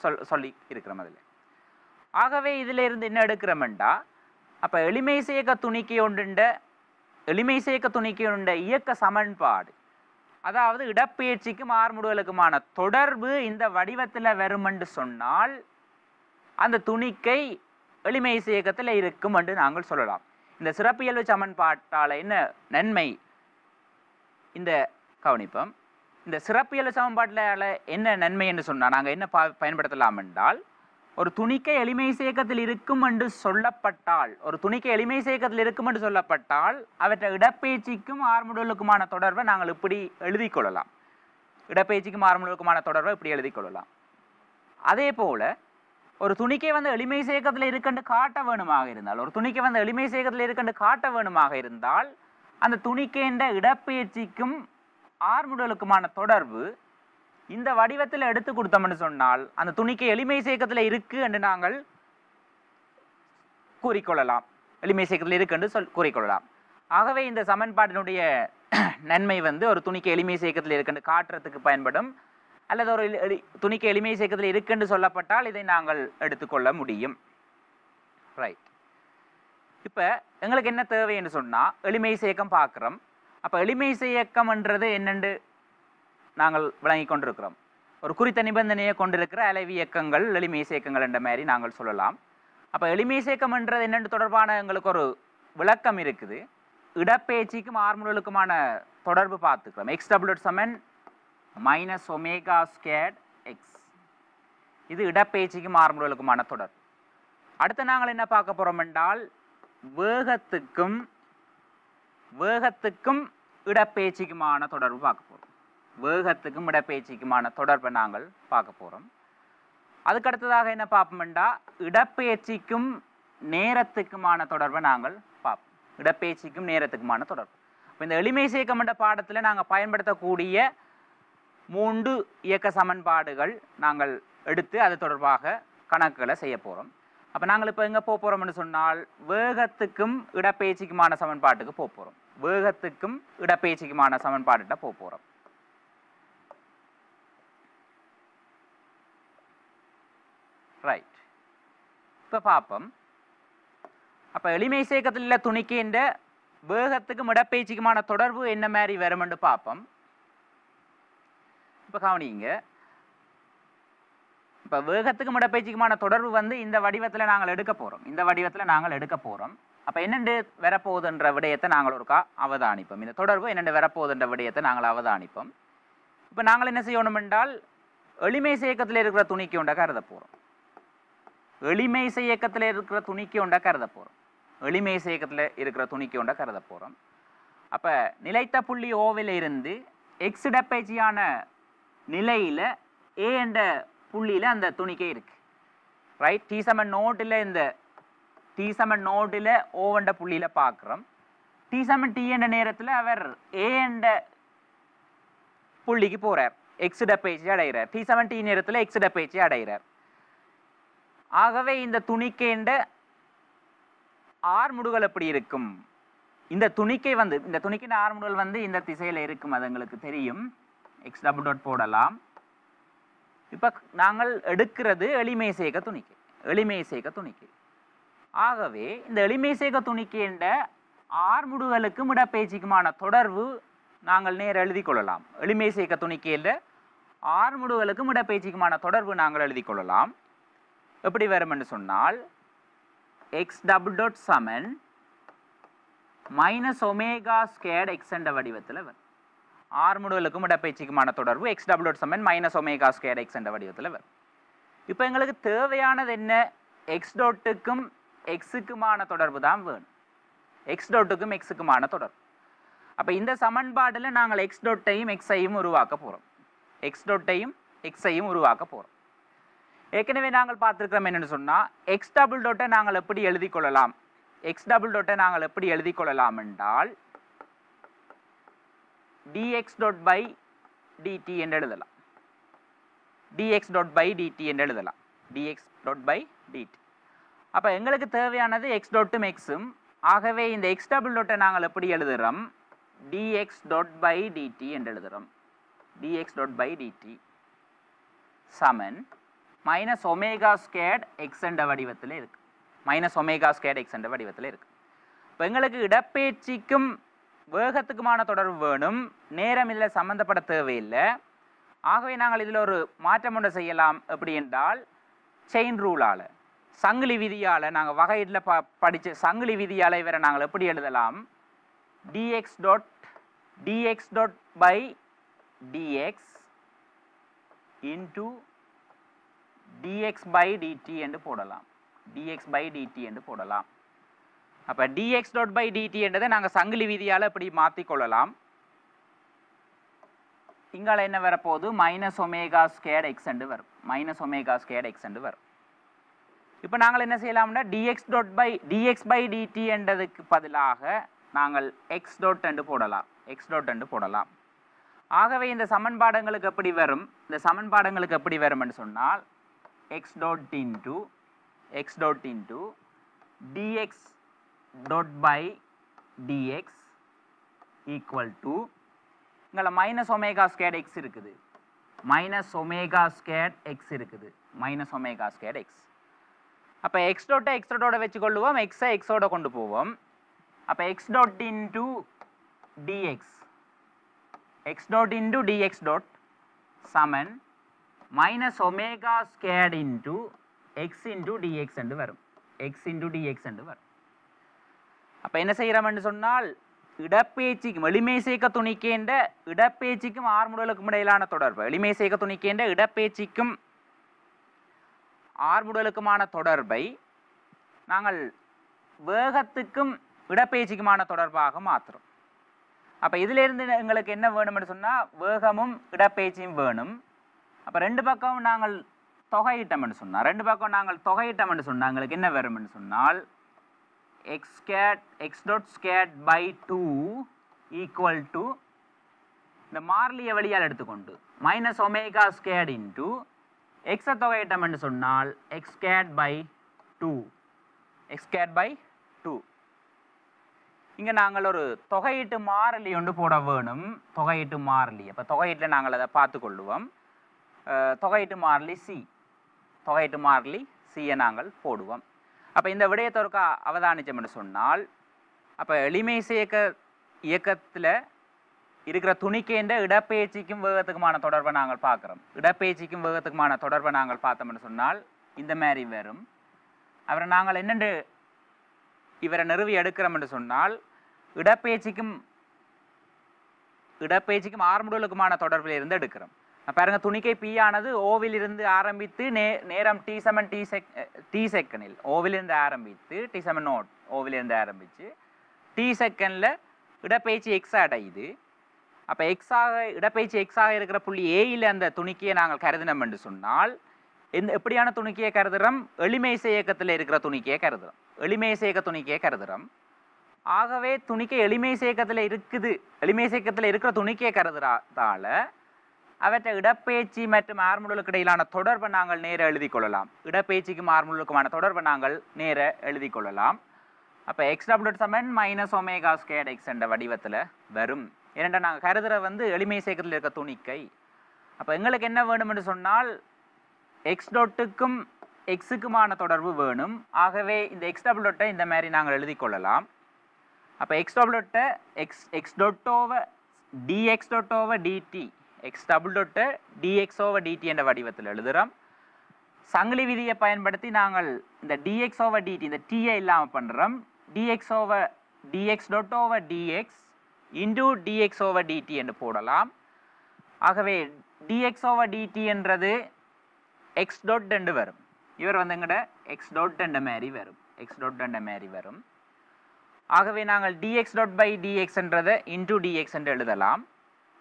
சொல் சொல்லி இருக்கிறோம் அதில். ஆகவே இதில் இருந்து என்ன எடுக்கிறோம்டா அப்போ எளிமை சேர்க்க துணிக்கை ஒன்றுண்ட எளிமை சேர்க்க துணிக்கை உண்ட இயக்க சமன்பாடு அதாவது இடப்பெயர்ச்சிக்கும் ஆர்முடுகளுக்குமான தொடர்பு இந்த வடிவத்தில் வருமென்று சொன்னால் அந்த துணிக்கை எளிமை இயக்கத்தில் இருக்கும் என்று நாங்கள் சொல்லலாம். இந்த சிறப்பியல்பு சமன்பாட்டால் என்ன நன்மை? இந்த கவனிப்போம். இந்த சிறப்பியல் சமன்பாட்டில் என்ன நன்மை என்று சொன்னால் நாங்கள் என்ன பா பயன்படுத்தலாம் என்றால் ஒரு துணிக்கை எளிமை சேக்கத்தில் இருக்கும் என்று சொல்லப்பட்டால் ஒரு துணிக்கை எளிமை சேக்கத்தில் இருக்கும் என்று சொல்லப்பட்டால் அவற்றை இடப்பெயர்ச்சிக்கும் ஆர்முடலுக்குமான தொடர்பை நாங்கள் இப்படி எழுதிக் கொள்ளலாம். இடப்பெயர்ச்சிக்கும் ஆர்முடலுக்குமான தொடர்பை இப்படி எழுதிக் கொள்ளலாம். அதே போல் ஒரு துணிக்கை வந்து எளிமை சேக்கத்தில் இருக்கண்டு காட்ட வேணுமாக இருந்தால் ஒரு துணிக்கை வந்து எளிமை சேக்கத்தில் இருக்கண்டு காட்ட வேணுமாக இருந்தால் அந்த துணிக்கைன்ற இடப்பெயர்ச்சிக்கும் ஆர்முடலுக்குமான தொடர்பு இந்த வடிவத்தில் எடுத்து கொடுத்தோம்னு சொன்னால் அந்த துணிக்கை எளிமை சேக்கத்தில் இருக்கு என்று நாங்கள் கூறிக்கொள்ளலாம். எளிமை சேக்கத்தில் இருக்கு என்று சொல் கூறிக்கொள்ளலாம். ஆகவே இந்த சமன்பாட்டினுடைய நன்மை வந்து ஒரு துணிக்கை எளிமை சேக்கத்தில் இருக்குன்னு காட்டுறதுக்கு பயன்படும் அல்லது ஒரு எளி- துணிக்கை எளிமை சேக்கத்தில் இருக்குன்னு சொல்லப்பட்டால் இதை நாங்கள் எடுத்துக்கொள்ள முடியும். ரைட் இப்போ எங்களுக்கு என்ன தேவைன்னு சொன்னால் எளிமை சேக்கம் பார்க்குறோம் அப்போ எளிமை இயக்கம்ன்றது என்னென்று நாங்கள் விளங்கி கொண்டிருக்கிறோம். ஒரு குறித்த நிபந்தனையை கொண்டிருக்கிற அலைவி இயக்கங்கள் எளிமை இயக்கங்கள் என்ற மாதிரி நாங்கள் சொல்லலாம். அப்போ எளிமை இயக்கம்ன்றது என்னென்று தொடர்பான எங்களுக்கு ஒரு விளக்கம் இருக்குது. இடப்பேச்சிக்கும் ஆர்முடலுக்குமான தொடர்பு பார்த்துக்கிறோம். எக்ஸ் டபுள் சமன் மைனஸ் ஒமேகா ஸ்கேட் எக்ஸ் இது இடப்பெயர்ச்சிக்கும் ஆர்முடலுக்குமான தொடர்பு. அடுத்து நாங்கள் என்ன பார்க்க போகிறோம் என்றால் வேகத்துக்கும் வேகத்துக்கும் இடப்பெயர்ச்சிக்குமான தொடர்பு பார்க்க போகிறோம் வேகத்துக்கும் இடப்பெயர்ச்சிக்குமான தொடர்பை நாங்கள் பார்க்க போகிறோம் அதுக்கடுத்ததாக என்ன பார்ப்போம்டா இடப்பெயர்ச்சிக்கும் நேரத்துக்குமான தொடர்பை நாங்கள் பார்ப்போம். இடப்பெயர்ச்சிக்கும் நேரத்துக்குமான தொடர்பு. இப்போ இந்த எளிமை சேர்க்கம் என்ற பாடத்தில் நாங்கள் பயன்படுத்தக்கூடிய மூன்று இயக்க சமன்பாடுகள் நாங்கள் எடுத்து அது தொடர்பாக கணக்குகளை செய்ய போகிறோம் அப்போ நாங்கள் இப்போ எங்கே போக போகிறோம்னு சொன்னால் வேகத்துக்கும் இடப்பெயர்ச்சிக்குமான சமன்பாட்டுக்கு போக போகிறோம் வேகத்துக்கும் இடப்பெயர்ச்சிக்குமான சமன்பாடுகிட்ட போக போகிறோம் ரைட் இப்போ பார்ப்போம் அப்போ எளிமை சேர்க்கத்தில் உள்ள துணிக்கின்ற வேகத்துக்கும் இடப்பெயர்ச்சிக்குமான தொடர்பு என்ன மாதிரி வருமென்று பார்ப்போம் இப்போ கவனிங்க. இப்போ வேகத்துக்கும் இடப்பெயர்ச்சிக்குமான தொடர்பு வந்து இந்த வடிவத்தில் நாங்கள் எடுக்க போகிறோம் இந்த வடிவத்தில் நாங்கள் எடுக்க போகிறோம் அப்போ என்னென்று வரப்போகுதுன்ற விடயத்தை நாங்கள் ஒருக்கா அவதானிப்போம். இந்த தொடர்பு என்னென்று வரப்போகுதுன்ற விடயத்தை நாங்கள் அவதானிப்போம். இப்போ நாங்கள் என்ன செய்யணும் என்றால் எளிமை இயக்கத்தில் இருக்கிற துணிக்கு உண்ட கருத போகிறோம் எளிமை இயக்கத்தில் இருக்கிற துணிக்கு உண்ட கருத போகிறோம் எளிமை இயக்கத்தில் இருக்கிற துணிக்கு உண்ட கருத போகிறோம் அப்போ நிலைத்த புள்ளி ஓவில் இருந்து எக்ஸ் டப்பேஜியான நிலையில் ஏ என்ற புள்ளியில் அந்த துணிக்கே இருக்குது ரைட் டி சமன் நோட்டில் இந்த டி சமன் நோட்டில் ஓவண்ட புள்ளியில் பார்க்குறோம் டி சமன் டி என்ற நேரத்தில் அவர் ஏ என்ற புள்ளிக்கு போகிறார் எக்ஸ் பேச்சு அடைகிறார். டி செவன் டி நேரத்தில் எக்ஸ் பேச்சு அடைகிறார். ஆகவே இந்த துணிக்கேண்ட ஆர் முடுகல் எப்படி இருக்கும்? இந்த துணிக்கை வந்து இந்த துணிக்கின் ஆர் முடுகல் வந்து இந்த திசையில் இருக்கும் அது எங்களுக்கு தெரியும். எக்ஸ் டபுள் டாட் போடலாம். இப்போ நாங்கள் எடுக்கிறது எளிமை சேக துணிக்கை. எளிமை சேக துணிக்கை. ஆகவே இந்த எளிமை சேக துணிக்கேண்ட ஆர்முடுகளுக்கும் இடப்பெயர்ச்சிக்குமான தொடர்பு நாங்கள் நேர் எழுதி கொள்ளலாம். எளிமை சேர்க்க துணிக்கையில் ஆர்முடுகளுக்கும் இடப்பெயர்ச்சிக்குமான தொடர்பு நாங்கள் எழுதி கொள்ளலாம். எப்படி வரும் என்று சொன்னால் எக்ஸ் டபுள் டாட் சமன் மைனஸ் ஒமேகா ஸ்கேர்ட் எக்ஸ் என்ற வடிவத்தில் வரும். ஆர்முடுகளுக்கும் இடப்பெயர்ச்சிக்குமான தொடர்பு எக்ஸ் டபுள் டாட் சமன் மைனஸ் ஒமேகா ஸ்கேட் எக்ஸ் என்ற வடிவத்தில் வரும். இப்போ எங்களுக்கு தேவையானது என்ன? எக்ஸ் டோட்டுக்கும் எக்ஸுக்குமான தொடர்பு தான் வேணும். எக்ஸ் டோட்டுக்கும் எக்ஸுக்குமான தொடர்பு. அப்போ இந்த சமன்பாடில் நாங்கள் எக்ஸ் டொட்டையும் எக்ஸையும் உருவாக்க போகிறோம் எக்ஸ் டொட்டையும் எக்ஸையும் உருவாக்க போகிறோம் ஏற்கனவே நாங்கள் பார்த்துருக்கிறோம் என்னென்னு சொன்னால் எக்ஸ் டபுள் டொட்டை நாங்கள் எப்படி எழுதி கொள்ளலாம்? எக்ஸ் டபுள் டொட்டை நாங்கள் எப்படி எழுதி கொள்ளலாம் என்றால் டிஎக்ஸ் டாட் பை டிடி என்று எழுதலாம். டிஎக்ஸ் டாட் பை டிடி என்று எழுதலாம். டிஎக்ஸ் டாட் பை டிடி அப்போ எங்களுக்கு தேவையானது எக்ஸ் டாட்டும் எக்ஸும் ஆகவே இந்த எக்ஸ் டபுள் டாட்டை நாங்கள் எப்படி எழுதுகிறோம் dx dot by dt என்று எழுதுகிறோம் dx dot by dt சமன் மைனஸ் ஒமேகா ஸ்கேட் எக்ஸ் என்ற வடிவத்தில் இருக்கு. மைனஸ் ஒமேகா ஸ்கேட் எக்ஸ் என்ற வடிவத்தில் இருக்கு. இப்போ எங்களுக்கு இடப்பெயர்ச்சிக்கும் வேகத்துக்குமான தொடர்பு வேணும். நேரம் இதில் சம்மந்தப்பட தேவையில்லை. ஆகவே நாங்கள் இதில் ஒரு மாற்றம் ஒன்று செய்யலாம். எப்படி என்றால் செயின் ரூலால் சங்கிலி விதியால் நாங்கள் வகையில் ப படித்த சங்கிலி விதியால் இவரை நாங்கள் எப்படி எழுதலாம்? dx dot dx dot by dx into dx by dt என்று போடலாம். dx by dt என்று போடலாம். அப்போ dx dot by dt என்றதை நாங்கள் சங்கிலி விதியால் இப்படி மாற்றிக்கொள்ளலாம் இங்கால என்ன வரப்போகுது? மைனஸ் ஒமேகா ஸ்கேட் எக்ஸ் என்று வரும். மைனஸ் ஒமேகா ஸ்கேட் எக்ஸ் என்று வரும். இப்போ நாங்கள் என்ன செய்யலாம்னா dx dot by dx by dt என்றதுக்கு பதிலாக நாங்கள் எக்ஸ் டாட் என்று போடலாம். எக்ஸ் டாட் என்று போடலாம். ஆகவே இந்த சமன்பாடங்களுக்கு எப்படி வரும்? இந்த சமன்பாடங்களுக்கு எப்படி வரும் சொன்னால் x dot into x dot into dx dot by dx equal to இங்கே மைனஸ் ஒமேகா ஸ்கேட் எக்ஸ் இருக்குது. மைனஸ் ஒமேகா ஸ்கேட் எக்ஸ் இருக்குது. மைனஸ் ஒமேகா ஸ்கேட் எக்ஸ் அப்போ எக்ஸ் டோட்டை எக்ஸ் டோட்டோட வச்சுக்கொள்ளுவோம். எக்ஸை எக்ஸோட கொண்டு போவோம். அப்போ x dot into dx x dot into dx dot சமன் minus omega squared into x into dx என்று வரும். எக்ஸ் இன்டு டிஎக்ஸ் என்று வரும். அப்போ என்ன செய்கிறோம்னு சொன்னால் இடப்பேச்சிக்கும் எளிமை சேர்க்க துணிக்கேண்ட இடப்பேச்சிக்கும் ஆர்முடலுக்கும் இடையிலான தொடர்பு. எளிமை சேர்க்க துணிக்கேண்ட இடப்பேச்சிக்கும் ஆர்முடலுக்குமான தொடர்பை நாங்கள் வேகத்துக்கும் இடப்பெயர்ச்சிக்குமான தொடர்பாக மாற்றுறோம் அப்போ இதிலிருந்து எங்களுக்கு என்ன வேணும்னு சொன்னால் வேகமும் இடப்பெயர்ச்சியும் வேணும். அப்போ ரெண்டு பக்கம் நாங்கள் தொகையிட்டோம்னு சொன்னால் ரெண்டு பக்கம் நாங்கள் தொகையிட்டோம்னு சொன்னால் எங்களுக்கு என்ன வரும்னு சொன்னால் x squared x dot squared by two equal to இந்த மார்லிய வழியால் எடுத்துக்கொண்டு மைனஸ் ஒமேகா ஸ்கேட் இன்ட்டு எக்ஸ்எத்தொகையிட்டம் என்று சொன்னால் x squared by two x squared by two இங்கே நாங்கள் ஒரு தொகையிட்டு மாறிலி ஒன்று போட வேணும். தொகையிட்டு மாறிலி. அப்போ தொகையீட்டில் நாங்கள் அதை பார்த்து கொள்ளுவோம் அஹ், மாறிலி சி தொகையிட்டு மாறிலி சியை நாங்கள் போடுவோம். அப்போ இந்த விடயத்தை அவதானிச்சம் என்று சொன்னால் அப்போ எளிமை சேர்க்க இயக்கத்தில் இருக்கிற துணிக்கேண்ட இடப்பெயர்ச்சிக்கும் வேகத்துக்குமான தொடர்பை நாங்கள் பார்க்குறோம். இடப்பெயர்ச்சிக்கும் வேகத்துக்குமான தொடர்பை நாங்கள் பார்த்தோம்னு சொன்னால் இந்த மாதிரி வரும். அவரை நாங்கள் என்னென்று இவரை நிறுவி எடுக்கிறோம் என்று சொன்னால் இடப்பெயர்ச்சிக்கும் இடப்பெயர்ச்சிக்கும் ஆரம்புடலுக்குமான தொடர்பில் இருந்து எடுக்கிறோம். பாருங்க துணிக்கை பி ஆனது ஓவிலிருந்து ஆரம்பித்து நே நேரம் டி செவன் டி செக் டி செகண்டில் ஓவிலிருந்து ஆரம்பித்து டி செவன் நோட் ஓவிலிருந்து ஆரம்பித்து டி செகண்டில் இடப்பெயர்ச்சி எக்ஸ் அடையுது. அப்போ எக்ஸாக இடப்பெயர்ச்சி எக்ஸாக இருக்கிற புள்ளி ஏயில் அந்த துணிக்கையை நாங்கள் கருதினோம் என்று சொன்னால் எந்த எப்படியான துணிக்கையை கருதுகிறோம் எளிமைசை இயக்கத்தில் இருக்கிற துணிக்கையை கருதுகிறோம் எளிமைசை இயக்க துணிக்கையை கருதுகிறோம் ஆகவே துணிக்கை எளிமைசை இயக்கத்தில் இருக்குது. எளிமை இயக்கத்தில் இருக்கிற துணிக்கையை கருதுறதால அவற்றை இடப்பெயர்ச்சி மற்றும் ஆர்முடலுக்கு இடையிலான தொடர்பை நாங்கள் நேர எழுதி கொள்ளலாம். இடப்பெயர்ச்சிக்கும் ஆர்முடலுக்குமான தொடர்பை நாங்கள் நேர எழுதி கொள்ளலாம். அப்போ எக்ஸ் டபுள் சமன் மைனஸ் ஒமேகா ஸ்கேட் எக்ஸ் என்ற வடிவத்தில் வரும். ஏனென்றா நாங்கள் கருதுற வந்து எளிமை சேக்கத்தில் இருக்க துணிக்கை. அப்போ எங்களுக்கு என்ன வேணும் என்று சொன்னால் எக்ஸ் டொட்டுக்கும் எக்ஸுக்குமான தொடர்பு வேணும். ஆகவே இந்த எக்ஸ் டபுள் டொட்டை இந்த மாதிரி நாங்கள் எழுதி கொள்ளலாம். அப்போ எக்ஸ் டபுள் டொட்டை எக்ஸ் எக்ஸ் டொட்டோவை டிஎக்ஸ் டொட்டோவை டிடி எக்ஸ் டபுள் டொட்டை டிஎக்ஸ் ஓவர் டிடி என்ற வடிவத்தில் எழுதுகிறோம் சங்கிலி விதியை பயன்படுத்தி நாங்கள் இந்த டிஎக்ஸ் ஓவர் டிடி இந்த டிஏ இல்லாமல் பண்ணுறோம் dx over dx dot over dx into dx over dt என்று போடலாம். ஆகவே டிஎக்ஸ் ஓவர் டிடி என்றது எக்ஸ் டொட் என்று வரும். இவர் வந்து எங்கட? எக்ஸ் டொட் என்ற மாதிரி வரும். எக்ஸ் டொட் என்ற மாதிரி வரும். ஆகவே நாங்கள் டிஎக்ஸ் டாட் பை டிஎக்ஸ் என்றதை இன்டூ டிஎக்ஸ் என்று எழுதலாம்.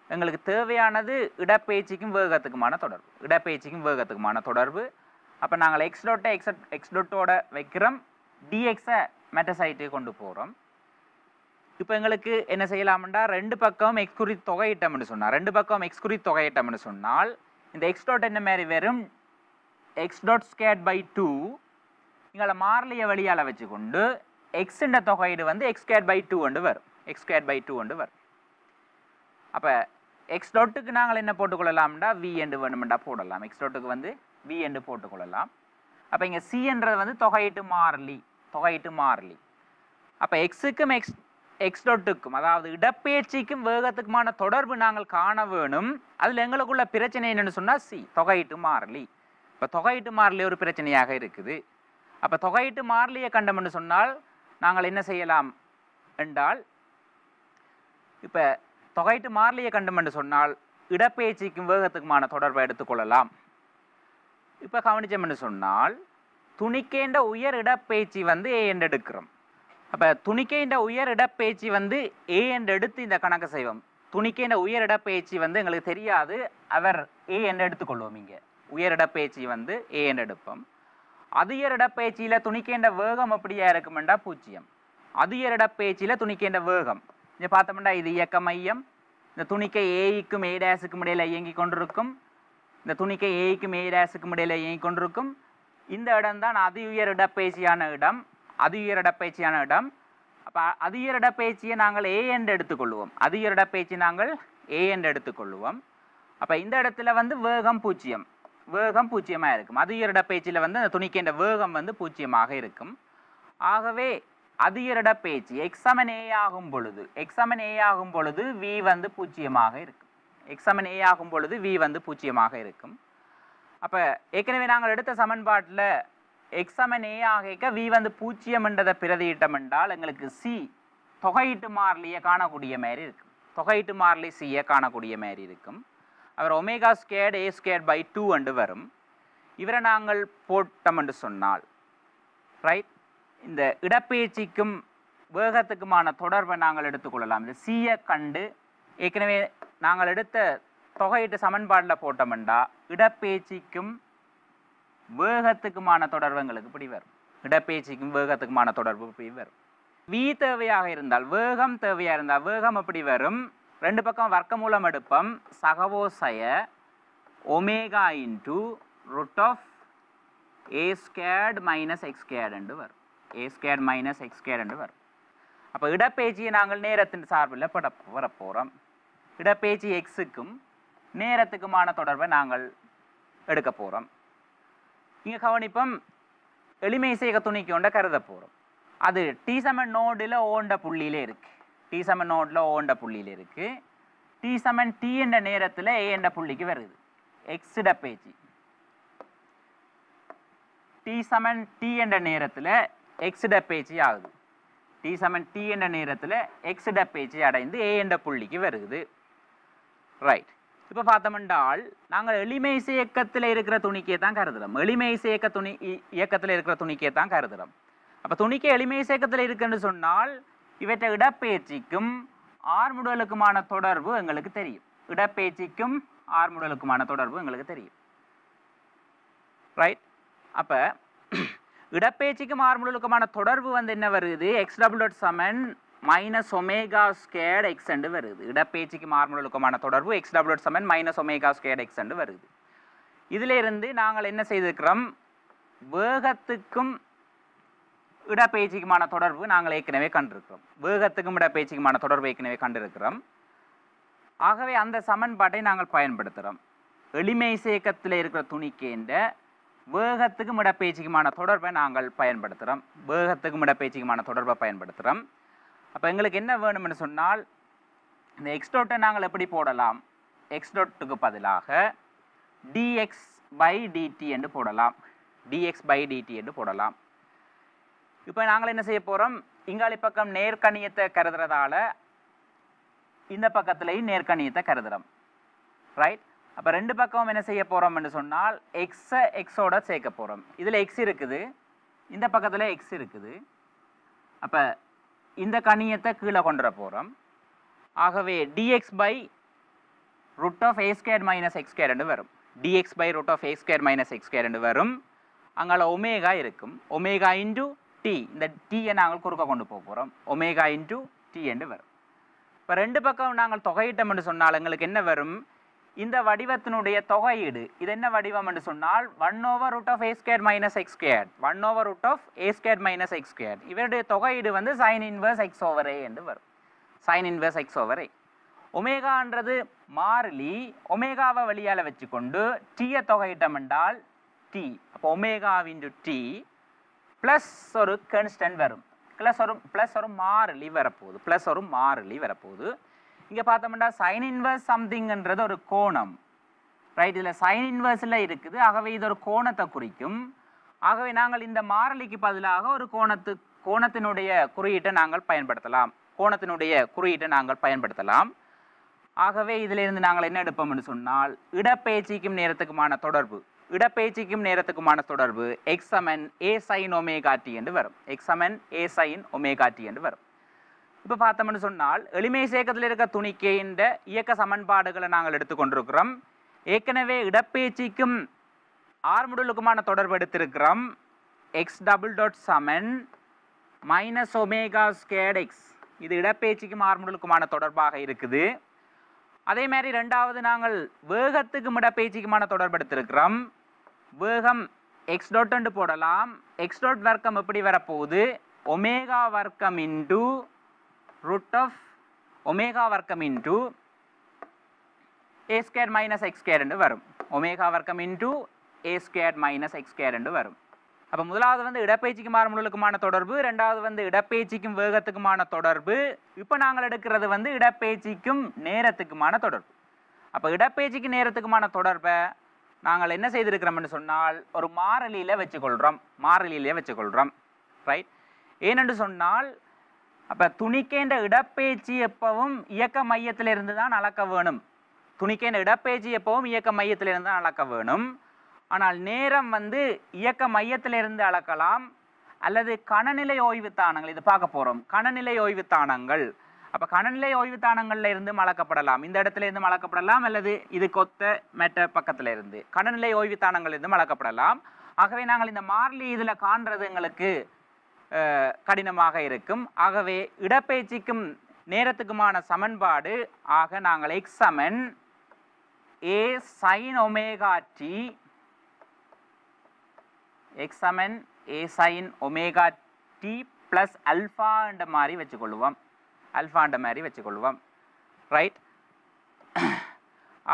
எங்களுக்கு தேவையானது இடப்பெயர்ச்சிக்கும் வேகத்துக்குமான தொடர்பு. இடப்பெயர்ச்சிக்கும் வேகத்துக்குமான தொடர்பு. அப்போ நாங்கள் எக்ஸ் டொட்டை எக்ஸ் எக்ஸ் டொட்டோட வைக்கிறோம். டிஎக்ஸை மெட்டசைட்டு கொண்டு போகிறோம் இப்போ எங்களுக்கு என்ன செய்யலாம்டா? ரெண்டு பக்கம் எக்ஸ் குறி தொகையிட்டம்னு சொன்னால் ரெண்டு பக்கம் எக்ஸ் குறி தொகையிட்டம்னு சொன்னால் இந்த எக்ஸ் டாட் என்ன மாதிரி வெறும் x dot squared by two இங்களை மாறலிய வழியால் வச்சுக்கொண்டு எக்ஸுன்ற தொகையீடு வந்து எக்ஸ் ஸ்கேட் பை டூ ஒன்று வரும். எக்ஸ் ஸ்கேட் பை டூ ஒன்று வரும். அப்போ எக்ஸ் டாட்டுக்கு நாங்கள் என்ன போட்டுக்கொள்ளலாம்டா? வி என்று வேணுமெண்டா போடலாம். எக்ஸ் டாட்டுக்கு வந்து வி என்று போட்டுக்கொள்ளலாம். அப்போ இங்கே சி என்றது வந்து தொகையிட்டு மாறலி தொகையிட்டு மாறலி. அப்போ எக்ஸுக்கும் எக்ஸ் எக்ஸ்டோட்டுக்கும் அதாவது இடப்பெயர்ச்சிக்கும் வேகத்துக்குமான தொடர்பு நாங்கள் காண வேணும். அதில் எங்களுக்குள்ள பிரச்சனை என்னென்னு சொன்னால் சி தொகையிட்டு மாறலி. இப்போ தொகையிட்டு மாறலி ஒரு பிரச்சனையாக இருக்குது. அப்போ தொகையிட்டு மாறலியை கண்டம்னு சொன்னால் நாங்கள் என்ன செய்யலாம் என்றால் இப்போ தொகையிட்டு மாறலியை கண்டம்னு சொன்னால் இடப்பெயர்ச்சிக்கும் வேகத்துக்குமான தொடர்பை எடுத்துக்கொள்ளலாம் இப்போ கவனிச்சோம்னு சொன்னால் துணிக்கேண்ட உயர் இடப்பெயர்ச்சி வந்து ஏ என்று எடுக்கிறோம். அப்போ துணிக்கைன்ற உயர் வந்து ஏ என்று எடுத்து இந்த கணக்கு செய்வோம். துணிக்கைன்ற உயர் வந்து எங்களுக்கு தெரியாது. அவர் ஏ என்று எடுத்துக்கொள்வோம் இங்கே. உயர் வந்து ஏ என்று எடுப்போம். அதியர் இடப்பெயர்ச்சியில் துணிக்கேண்ட வேகம் அப்படியா இருக்குமெண்டா பூஜ்ஜியம். அதியர் இடப்பெயர்ச்சியில் துணிக்கேண்ட வேகம். இங்கே பார்த்தோம்னா இது இயக்க மையம். இந்த துணிக்கை ஏய்க்கும் ஏ டேஸுக்கும் இடையில் இயங்கி கொண்டிருக்கும். இந்த துணிக்கை ஏய்க்கும் ஏ டேஸுக்கும் இடையில இயங்கி கொண்டிருக்கும். இந்த இடம் தான் அதி உயர் இடப்பெயர்ச்சியான இடம். அதி உயர் இடப்பெயர்ச்சியான இடம். அப்போ அதி உயர் இடப்பெயர்ச்சியை நாங்கள் ஏ என்று எடுத்துக்கொள்வோம். அதி உயர் இடப்பெயர்ச்சி நாங்கள் ஏ என்று எடுத்துக்கொள்வோம். அப்போ இந்த இடத்துல வந்து வேகம் பூஜ்ஜியம். வேகம் பூஜ்ஜியமாக இருக்கும். அதி உயர் இடப்பெயர்ச்சியில் வந்து அந்த துணிக்கின்ற வேகம் வந்து பூஜ்ஜியமாக இருக்கும். ஆகவே அதிக இடப்பெயர்ச்சி எக்ஸமன் ஏ ஆகும் பொழுது எக்ஸமன் ஏ ஆகும் பொழுது வி வந்து பூஜ்ஜியமாக இருக்கும். எக்ஸமன் ஏ ஆகும் பொழுது வி வந்து பூஜ்ஜியமாக இருக்கும். அப்போ ஏற்கனவே நாங்கள் எடுத்த சமன்பாட்டில் எக்ஸமன் ஏ ஆகிக்க வி வந்து பூச்சியம் என்றதை பிரதியிட்டம் என்றால் எங்களுக்கு சி தொகையிட்டு மாறிலியை காணக்கூடிய மாதிரி இருக்கும். தொகையிட்டு மாறிலி சியை காணக்கூடிய மாதிரி இருக்கும். அவர் omega squared a squared by two என்று வரும். இவரை நாங்கள் போட்டோம் என்று சொன்னால் ரைட் இந்த இடப்பெயர்ச்சிக்கும் வேகத்துக்குமான தொடர்பை நாங்கள் எடுத்துக்கொள்ளலாம். இந்த சீயை கண்டு ஏற்கனவே நாங்கள் எடுத்த தொகையீட்டு சமன்பாட்டில் போட்டோம்டா இடப்பெயர்ச்சிக்கும் வேகத்துக்குமான தொடர்பு எங்களுக்கு இப்படி வரும். இடப்பேச்சிக்கும் வேகத்துக்குமான தொடர்பு இப்படி வரும். வி தேவையாக இருந்தால் வேகம் தேவையாக இருந்தால் வேகம் எப்படி வரும். ரெண்டு பக்கம் வர்க்கமூலம் எடுப்போம். சகவோசய omega into root of a squared minus x squared வரும். A squared minus x squared வரும். அப்போ இடப்பேச்சியை நாங்கள் நேரத்தின் சார்பில் பட வரப்போகிறோம் இடப்பெயர்ச்சி எக்ஸுக்கும் நேரத்துக்குமான தொடர்பை நாங்கள் எடுக்க போகிறோம் இங்கே கவனிப்போம். எளிமை செய்க துணிக்கு கொண்ட கருத போகிறோம் அது டி சமன் நோடில் ஓண்ட புள்ளியிலே இருக்குது டி சமன் நோடில் ஓண்ட புள்ளியில் இருக்குது டி சமன் டி என்ற நேரத்தில் ஏ என்ற புள்ளிக்கு வருது. எக்ஸ் பேஜி டி சமன் டி என்ற நேரத்தில் எக்ஸ் பேஜி ஆகுது. டி சமன் டி என்ற நேரத்தில் எக்ஸ் பேஜி அடைந்து ஏ என்ற புள்ளிக்கு வருகுது ரைட் இப்போ பார்த்தோம்ண்டால் நாங்கள் எளிமை இயக்கத்தில் இருக்கிற துணிக்கே தான் கருதுறோம். எளிமை இயக்க துணி இயக்கத்தில் இருக்கிற துணிக்கே தான் கருதுறோம். அப்போ துணிக்கு எளிமை இயக்கத்தில் இருக்குன்னு சொன்னால் இவற்றை இடப்பெயர்ச்சிக்கும் ஆர்முடலுக்குமான தொடர்பு எங்களுக்கு தெரியும். இடப்பெயர்ச்சிக்கும் ஆர்முடலுக்குமான தொடர்பு எங்களுக்கு தெரியும். ரைட் அப்போ இடப்பெயர்ச்சிக்கும் ஆர்முடலுக்குமான தொடர்பு வந்து என்ன வருது? எக்ஸ் டபுள் டாட் சமன் மைனஸ் ஒமேகா ஸ்கேட் எக்ஸ் என்று வருது. இடப்பேச்சுக்கு ஆர்முடலுக்குமான தொடர்பு எக்ஸ் டபுள் சமன் மைனஸ் ஒமேகா ஸ்கேட் எக்ஸ் என்று வருது. இதில் இருந்து நாங்கள் என்ன செய்திருக்கிறோம்? வேகத்துக்கும் இடப்பெயர்ச்சிக்குமான தொடர்பு நாங்கள் ஏற்கனவே கண்டிருக்கிறோம். வேகத்துக்கும் இடப்பெயர்ச்சிக்குமான தொடர்பு ஏற்கனவே கண்டிருக்கிறோம். ஆகவே அந்த சமன்பாட்டை நாங்கள் பயன்படுத்துகிறோம் எளிமை சேக்கத்தில் இருக்கிற துணிக்கேண்ட வேகத்துக்கும் இடப்பெயர்ச்சிக்குமான தொடர்பை நாங்கள் பயன்படுத்துகிறோம் வேகத்துக்கும் இடப்பெயர்ச்சிக்குமான தொடர்பை பயன்படுத்துகிறோம் அப்போ எங்களுக்கு என்ன வேணும்னு சொன்னால் இந்த எக்ஸ்டோட்டை நாங்கள் எப்படி போடலாம்? எக்ஸ் டோட்டுக்கு பதிலாக டிஎக்ஸ் பை டிடி என்று போடலாம். டிஎக்ஸ் பை டிடி என்று போடலாம். இப்போ நாங்கள் என்ன செய்ய போகிறோம் இங்காளி பக்கம் நேர்கணியத்தை கருதுறதால இந்த பக்கத்துலேயும் நேர்கணியத்தை கருதுறோம். ரைட் அப்போ ரெண்டு பக்கமும் என்ன செய்ய போகிறோம்னு சொன்னால் எக்ஸை எக்ஸோட சேர்க்க போகிறோம் இதில் எக்ஸ் இருக்குது இந்த பக்கத்தில் எக்ஸ் இருக்குது. அப்போ இந்த கணியத்தை கீழே கொண்டு வர போகிறோம் ஆகவே dx by root of a square minus x ஸ்கேர்னு வரும். Dx by root of a square minus x ஸ்கேர்னு வரும். அங்கால ஒமேகா இருக்கும். ஒமேகா இன்டு டி இந்த டீயை நாங்கள் குறுக்க கொண்டு போக போகிறோம் ஒமேகா இன்டு டி என்று வரும். இப்போ ரெண்டு பக்கம் நாங்கள் தொகையிட்டம் என்று சொன்னால் எங்களுக்கு என்ன வரும்? இந்த வடிவத்தினுடைய தொகையீடு இது என்ன வடிவம் என்று சொன்னால் one over root of a square minus x square one over root of a square minus x square இவருடைய தொகையீடு வந்து sine inverse x over a என்று வரும். Sine inverse x over a ஒமேகான்றது மாறிலி ஒமேகாவை வழியால் வச்சுக்கொண்டு டீயை தொகையிட்டம் என்றால் டி அப்போ ஒமேகா இன்டு டி ப்ளஸ் ஒரு கன்ஸ்டன்ட் வரும். ப்ளஸ் ஒரு ப்ளஸ் ஒரு மாறிலி வரப்போகுது. ப்ளஸ் ஒரு மாறிலி வரப்போகுது. இங்கே பார்த்தோம்னா சைன் இன்வர்ஸ் சம்திங்ன்றது ஒரு கோணம். ரைட் இதில் சைன் இன்வர்ஸில் இருக்குது. ஆகவே இது ஒரு கோணத்தை குறிக்கும். ஆகவே நாங்கள் இந்த மாறலிக்கு பதிலாக ஒரு கோணத்து கோணத்தினுடைய குறியீட்டை நாங்கள் பயன்படுத்தலாம். கோணத்தினுடைய குறியீட்டை நாங்கள் பயன்படுத்தலாம். ஆகவே இதிலிருந்து நாங்கள் என்ன எடுப்போம்னு சொன்னால் இடப்பெயர்ச்சிக்கும் நேரத்துக்குமான தொடர்பு. இடப்பெயர்ச்சிக்கும் நேரத்துக்குமான தொடர்பு எக்ஸ் ஏ சைன் ஒமேகாட்டி என்று வரும். எக்ஸ் ஏ சைன் ஒமேகாட்டி என்று வரும். இப்போ பார்த்தோம்னு சொன்னால் எளிமை சேகத்தில் இருக்க துணிக்கைன்ற இயக்க சமன்பாடுகளை நாங்கள் எடுத்துக்கொண்டிருக்கிறோம் ஏற்கனவே இடப்பெயர்ச்சிக்கும் ஆர்முடலுக்குமான தொடர்பு எடுத்திருக்கிறோம். எக்ஸ் டபுள் டாட் சமன் மைனஸ் ஒமேகா ஸ்கேட் எக்ஸ் இது இடப்பெயர்ச்சிக்கும் ஆர்முடலுக்குமான தொடர்பாக இருக்குது. அதே மாதிரி ரெண்டாவது நாங்கள் வேகத்துக்கும் இடப்பெயர்ச்சிக்குமான தொடர்பு எடுத்திருக்கிறோம். வேகம் எக்ஸ் டாட் போடலாம். எக்ஸ் டாட் வர்க்கம் எப்படி வரப்போகுது? ஒமேகா வர்க்கம் இன்டூ ரூட் ஆஃப் omega வர்க்கம் into a square minus x ஸ்கேர்னு வரும். ஒமேகா வர்க்கம் into a square minus x ஸ்கேர்னு வரும். அப்போ முதலாவது வந்து இடப்பெயர்ச்சிக்கும் ஆரம்பலுக்குமான தொடர்பு ரெண்டாவது வந்து இடப்பெயர்ச்சிக்கும் வேகத்துக்குமான தொடர்பு. இப்போ நாங்கள் எடுக்கிறது வந்து இடப்பெயர்ச்சிக்கும் நேரத்துக்குமான தொடர்பு. அப்போ இடப்பெயர்ச்சிக்கு நேரத்துக்குமான தொடர்பை நாங்கள் என்ன செய்திருக்கிறோம்னு சொன்னால் ஒரு மாறிலியில் வச்சுக்கொள்கிறோம் மாறிலியிலே வச்சுக்கொள்கிறோம் ரைட் ஏனென்று சொன்னால் அப்போ துணிக்கேண்ட இடப்பெயர்ச்சி எப்பவும் இயக்க மையத்திலிருந்து தான் அளக்க வேணும். துணிக்கேண்ட இடப்பெயர்ச்சி எப்பவும் இயக்க மையத்திலிருந்து தான் அளக்க வேணும். ஆனால் நேரம் வந்து இயக்க மையத்திலிருந்து அளக்கலாம். அல்லது கணநிலை ஓய்வு தானங்கள் இது பார்க்க போகிறோம் கணநிலை ஓய்வு தானங்கள். அப்ப கணநிலை ஓய்வு தானங்கள்ல இருந்து மலக்கப்படலாம் இந்த இடத்துல இருந்து அளக்கப்படலாம் அல்லது இது கொத்த மெட்ட பக்கத்தில் இருந்து கணநிலை ஓய்வு தானங்கள் இருந்து ஆகவே நாங்கள் இந்த மார்லி இதில் காண்றது எங்களுக்கு கடினமாக இருக்கும். ஆகவே இடப்பெயர்ச்சிக்கும் நேரத்துக்குமான சமன்பாடு ஆக நாங்கள் x Saman a sine omega t x Saman a sine omega t plus அல்ஃபான்ற மாதிரி வச்சுக்கொள்ளுவோம் அல்ஃபான்ற மாதிரி வச்சுக்கொள்வோம். ரைட்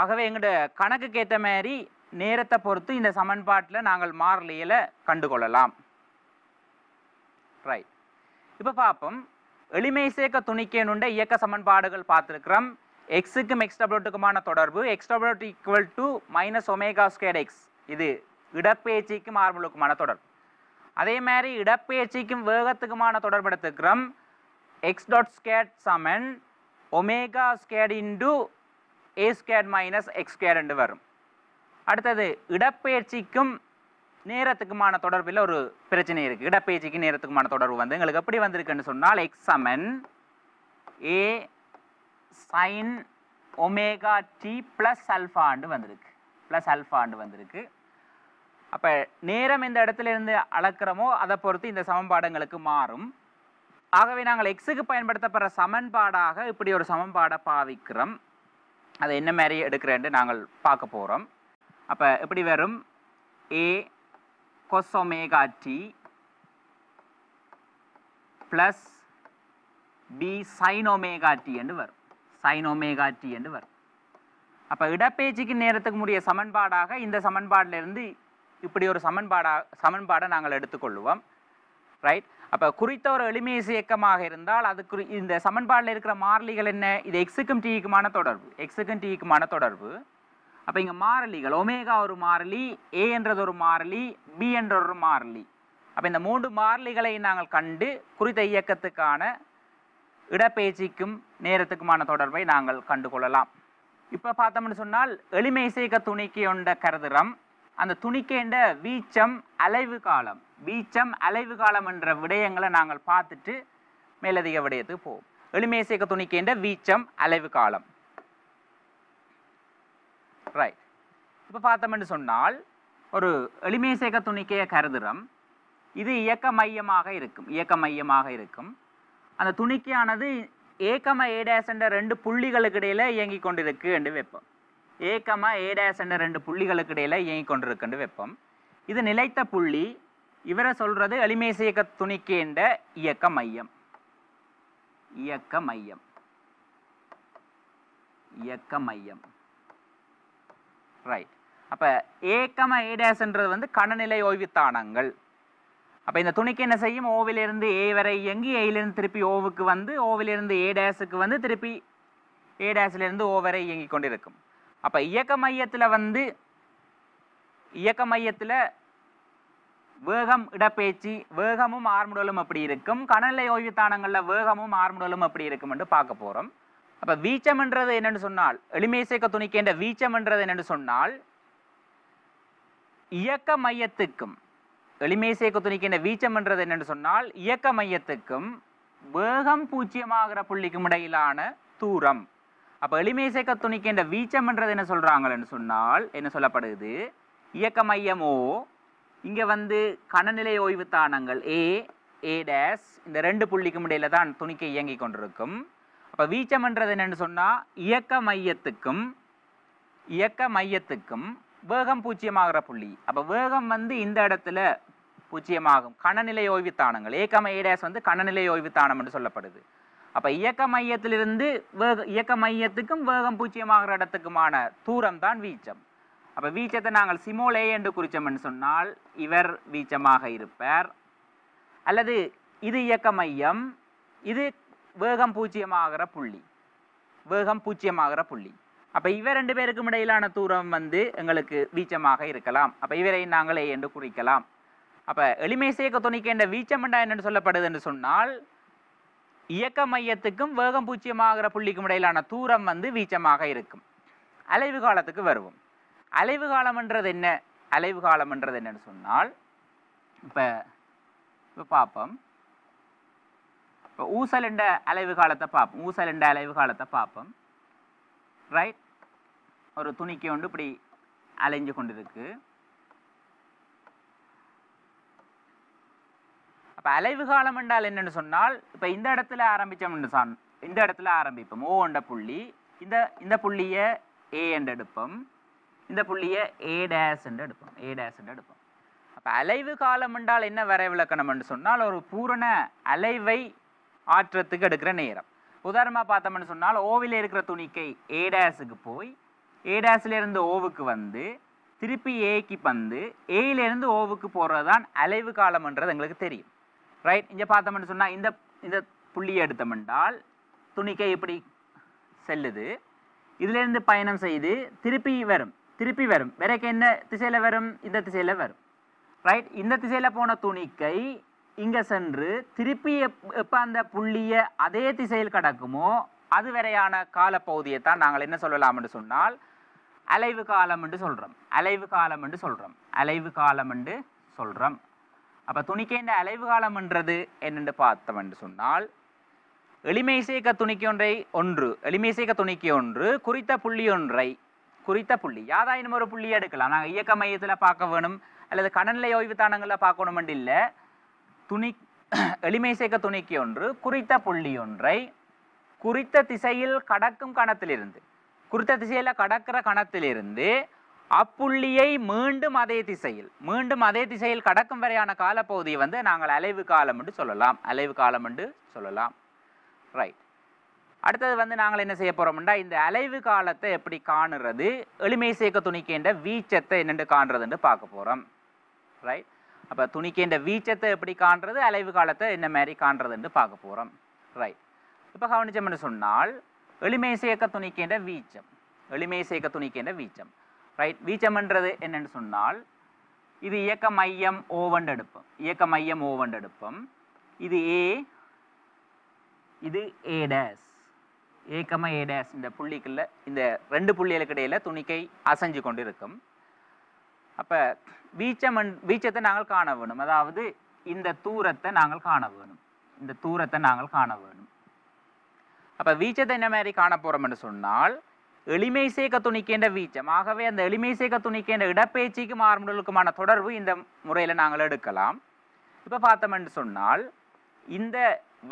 ஆகவே எங்களோட கணக்குக்கு ஏற்ற மாதிரி நேரத்தை பொறுத்து இந்த சமன்பாட்டில் நாங்கள் மாறிலியில் கண்டுகொள்ளலாம். ரைட் இப்போ பார்ப்போம் எளிமை சேர்க்க துணிக்கேனுண்ட இயக்க சமன்பாடுகள் பார்த்துருக்கிறோம். எக்ஸுக்கும் எக்ஸ்டபிள்ட்டுக்குமான தொடர்பு. X equal to minus omega square x இது இடப்பெயர்ச்சிக்கும் ஆர்முலுக்குமான தொடர்பு. அதே மாதிரி இடப்பெயர்ச்சிக்கும் வேகத்துக்குமான தொடர்பு எடுத்துக்கிறோம். X dot squared Saman. Omega squared into a squared minus x squared என்று வரும். அடுத்தது இடப்பெயர்ச்சிக்கும் நேரத்துக்குமான தொடர்பில் ஒரு பிரச்சனை இருக்குது இடப்பெயர்ச்சிக்கு நேரத்துக்குமான தொடர்பு வந்து எங்களுக்கு எப்படி வந்திருக்குன்னு சொன்னால் x Saman a sine omega t plus அல்ஃபாண்டு வந்திருக்கு. ப்ளஸ் அல்ஃபாண்டு வந்திருக்கு. அப்போ நேரம் இந்த இடத்துல இருந்து அளக்கிறோமோ அதை பொறுத்து இந்த சமன்பாடுங்களுக்கு மாறும். ஆகவே நாங்கள் எக்ஸுக்கு பயன்படுத்தப்படுற சமன்பாடாக இப்படி ஒரு சமன்பாடை பாவிக்கிறோம். அதை என்ன மாதிரி எடுக்கிறேன்னு நாங்கள் பார்க்க போகிறோம் அப்போ எப்படி வரும்? A cos omega t plus b sin omega t என்று வரும். sin omega t என்று வரும். அப்போ இடப்பெயர்ச்சிக்கு நேரத்துக்கு முடிய சமன்பாடாக இந்த சமன்பாட்டிலிருந்து இப்படி ஒரு சமன்பாடாக சமன்பாடை நாங்கள் எடுத்துக்கொள்ளுவோம். ரைட் அப்போ குறித்த ஒரு எளிமையை இயக்கமாக இருந்தால் அதுக்கு இந்த சமன்பாடில் இருக்கிற மாறிலிகள் என்ன? இது எக்ஸுக்கும் டீக்குமான தொடர்பு. எக்ஸுக்கும் டீக்குமான தொடர்பு. அப்போ இங்கே மாறிலிகள். ஒமேகா ஒரு மாறிலி ஏ என்றது ஒரு மாறிலி பி என்ற ஒரு மாறிலி. அப்போ இந்த மூன்று மாறிலிகளை நாங்கள் கண்டு குறித்த இயக்கத்துக்கான இடப்பெயர்ச்சிக்கும் நேரத்துக்குமான தொடர்பை நாங்கள் கண்டுகொள்ளலாம். இப்போ பார்த்தோம்னு சொன்னால் எளிமை இசைக்க துணிக்கு உண்ட கருதுறம் அந்த துணிக்கேண்ட வீச்சம் அலைவு காலம். வீச்சம் அலைவு காலம் என்ற விடயங்களை நாங்கள் பார்த்துட்டு மேலதிக விடயத்துக்கு போவோம். எளிமை இசைக்க துணிக்கேண்ட வீச்சம் அலைவு காலம். ரைட் இப்போ பார்த்தோம்னு சொன்னால் ஒரு எளிமை துணிக்கையை துணிக்கைய கருதுறம் இது இயக்க மையமாக இருக்கும் இயக்க மையமாக இருக்கும். அந்த துணிக்கையானது ஏக்கம ஏடேஸ் என்ற ரெண்டு புள்ளிகளுக்கு இடையில இயங்கி கொண்டிருக்கு என்று வைப்போம். ஏக்கம ஏடேஸ் என்ற ரெண்டு புள்ளிகளுக்கு இடையில இயங்கி கொண்டிருக்கு என்று வைப்போம். இது நிலைத்த புள்ளி இவரை சொல்றது எளிமை சேர்க்க என்ற இயக்க மையம். இயக்க மையம். இயக்க மையம். ரைட் அப்போ ஏக்கம ஏடேஸ்ன்றது வந்து கடநிலை ஓய்வுத்தானங்கள். அப்போ இந்த துணிக்கு என்ன செய்யும்? ஓவிலிருந்து ஏ வரை இயங்கி ஏயிலிருந்து திருப்பி ஓவுக்கு வந்து ஓவிலிருந்து ஏ டேஸுக்கு வந்து திருப்பி ஏ டேஸ்லேருந்து ஓ வரை இயங்கி கொண்டிருக்கும். அப்போ இயக்க மையத்தில் வந்து இயக்க மையத்தில் வேகம் இடப்பேச்சு வேகமும் ஆர்முடலும் அப்படி இருக்கும். கணநிலை ஓய்வுத்தானங்களில் வேகமும் ஆர்முடலும் அப்படி இருக்கும் என்று பார்க்க போகிறோம் அப்போ வீச்சம்ன்றது என்னன்னு சொன்னால் எளிமை சேர்க்க துணிக்கின்ற வீச்சம்ன்றது என்னன்னு சொன்னால் இயக்க மையத்துக்கும் எளிமை சேர்க்க துணிக்கின்ற வீச்சம்ன்றது என்னன்னு சொன்னால் இயக்க மையத்துக்கும் வேகம் பூச்சியமாகிற புள்ளிக்கும் இடையிலான தூரம். அப்போ எளிமை சேர்க்க துணிக்கின்ற வீச்சம்ன்றது என்ன சொல்கிறாங்கன்னு சொன்னால் என்ன சொல்லப்படுது? இயக்க மையம் ஓ இங்கே வந்து கனநிலை ஓய்வு தானங்கள் ஏ ஏ டேஸ் இந்த ரெண்டு புள்ளிக்கும் இடையில தான் துணிக்கை இயங்கி கொண்டிருக்கும். அப்போ வீச்சம்ன்றது என்னன்னு சொன்னால் இயக்க மையத்துக்கும் இயக்க மையத்துக்கும் வேகம் பூச்சியமாகிற புள்ளி. அப்போ வேகம் வந்து இந்த இடத்துல பூச்சியமாகும் கணநிலை ஓய்வுத்தானங்கள் ஏக்கம ஏடேஸ் வந்து கணநிலை ஓய்வுத்தானம் என்று சொல்லப்படுது. அப்போ இயக்க மையத்திலிருந்து வேக இயக்க மையத்துக்கும் வேகம் பூச்சியமாகிற இடத்துக்குமான தூரம் தான் வீச்சம். அப்போ வீச்சத்தை நாங்கள் சிமோலே என்று குறிச்சோம்னு சொன்னால் இவர் வீச்சமாக இருப்பார். அல்லது இது இயக்க மையம் இது வேகம் பூஜ்ஜியமாகிற புள்ளி. வேகம் பூஜ்ஜியமாகிற புள்ளி. அப்போ இவர் ரெண்டு பேருக்கும் இடையிலான தூரம் வந்து எங்களுக்கு வீச்சமாக இருக்கலாம். அப்போ இவரை நாங்களே என்று குறிக்கலாம். அப்போ எளிமை சேர்க்க துணிக்கின்ற வீச்சம்ண்டா என்னன்னு சொல்லப்படுது என்று சொன்னால் இயக்க மையத்துக்கும் வேகம் பூச்சியமாகிற புள்ளிக்கும் இடையிலான தூரம் வந்து வீச்சமாக இருக்கும். அலைவு காலத்துக்கு வருவோம். அலைவு காலம்ன்றது என்ன? அலைவு காலம்ன்றது என்னன்னு சொன்னால் இப்போ இப்போ பார்ப்போம். இப்போ ஊசல் என்ற அலைவு காலத்தை பார்ப்போம். ஊசல் என்ற அலைவு காலத்தை பார்ப்போம். ரைட் ஒரு துணிக்கு ஒன்று இப்படி அலைஞ்சு கொண்டிருக்கு. அப்போ அலைவு காலம் என்றால் என்னன்னு சொன்னால் இப்போ இந்த இடத்துல ஆரம்பித்தோம்னு சொன் இந்த இடத்துல ஆரம்பிப்போம். ஓ என்ற புள்ளி இந்த இந்த புள்ளியை ஏ என்று எடுப்போம். இந்த புள்ளியை ஏ டேஸ் என்று எடுப்போம். ஏ டேஸ் என்று எடுப்போம். அப்போ அலைவு காலம் என்றால் என்ன வரைவிலக்கணம் என்று சொன்னால் ஒரு பூரண அலைவை ஆற்றத்துக்கு எடுக்கிற நேரம். உதாரணமாக பார்த்தோம்னு சொன்னால் ஓவில் இருக்கிற துணிக்கை ஏ டேஸுக்கு போய் ஏ ஓவுக்கு வந்து திருப்பி ஏக்கு வந்து ஏயிலேருந்து ஓவுக்கு போகிறது தான் அலைவு காலம்ன்றது எங்களுக்கு தெரியும். ரைட் இங்கே பார்த்தோம்னு சொன்னால் இந்த இந்த புள்ளியை எடுத்தோம்னால் துணிக்கை இப்படி செல்லுது. இதுலேருந்து பயணம் செய்து திருப்பி வரும். திருப்பி வரும். வேறக்கு என்ன திசையில் வரும்? இந்த திசையில் வரும். ரைட் இந்த திசையில் போன துணிக்கை இங்கே சென்று திருப்பி எப் எப்போ அந்த புள்ளியை அதே திசையில் கடக்குமோ அதுவரையான காலப்பகுதியை தான் நாங்கள் என்ன சொல்லலாம் என்று சொன்னால் அலைவு காலம் என்று சொல்கிறோம் அலைவு காலம் என்று சொல்கிறோம் அலைவு காலம் என்று சொல்கிறோம் அப்போ துணிக்கேண்ட அலைவு காலம்ன்றது என்னென்று பார்த்தோம் என்று சொன்னால் எளிமை சேர்க்க துணிக்கு ஒன்றை ஒன்று எளிமை சேர்க்க துணிக்கு ஒன்று குறித்த புள்ளி ஒன்றை குறித்த புள்ளி. யாதாயினும் ஒரு புள்ளி எடுக்கலாம். நாங்கள் இயக்க மையத்தில் பார்க்க வேணும் அல்லது கடனிலை ஓய்வு தானங்களில் பார்க்கணும் இல்லை. துணி எளிமை சேர்க்க துணிக்கு ஒன்று குறித்த புள்ளி ஒன்றை குறித்த திசையில் கடக்கும் கணத்திலிருந்து குறித்த திசையில் கடக்கிற கணத்திலிருந்து அப்புள்ளியை மீண்டும் அதே திசையில் மீண்டும் அதே திசையில் கடக்கும் வரையான காலப்பகுதியை வந்து நாங்கள் அலைவு காலம் என்று சொல்லலாம். அலைவு காலம் என்று சொல்லலாம். ரைட் அடுத்தது வந்து நாங்கள் என்ன செய்ய போறோம்னா இந்த அலைவு காலத்தை எப்படி காணுறது எளிமை சேர்க்க துணிக்கின்ற வீச்சத்தை என்னென்று காணுறதுன்னு பார்க்க போகிறோம் ரைட் அப்போ துணிக்கின்ற வீச்சத்தை எப்படி காண்றது அலைவு காலத்தை என்ன மாதிரி காண்றதுன்னு பார்க்க போகிறோம் ரைட் இப்போ கவனிச்சோம்னு சொன்னால் எளிமை சேர்க்க துணிக்கின்ற வீச்சம். எளிமை சேர்க்க துணிக்கின்ற வீச்சம். ரைட் வீச்சம்ன்றது என்னன்னு சொன்னால் இது இயக்க மையம் ஓவண்ட் எடுப்போம் இயக்க மையம் ஓவண்ட் எடுப்போம் இது ஏ இது ஏ டேஸ் ஏக்கமா ஏ டேஸ் இந்த புள்ளிக்குள்ள இந்த ரெண்டு புள்ளிகளுக்கு இடையில் துணிக்கை அசைஞ்சு கொண்டு இருக்கும் அப்போ வீச்சம் வீச்சத்தை நாங்கள் காண வேணும். அதாவது இந்த தூரத்தை நாங்கள் காண வேணும். இந்த தூரத்தை நாங்கள் காண வேணும். அப்போ வீச்சத்தை என்ன மாதிரி காண போறோம்னு சொன்னால் எளிமை சேர்க்க துணிக்கின்ற வீச்சம். ஆகவே அந்த எளிமை சேர்க்க துணிக்கின்ற இடப்பெயர்ச்சிக்கும் ஆர்முடலுக்குமான தொடர்பு இந்த முறையில் நாங்கள் எடுக்கலாம். இப்போ பார்த்தோம்னு சொன்னால் இந்த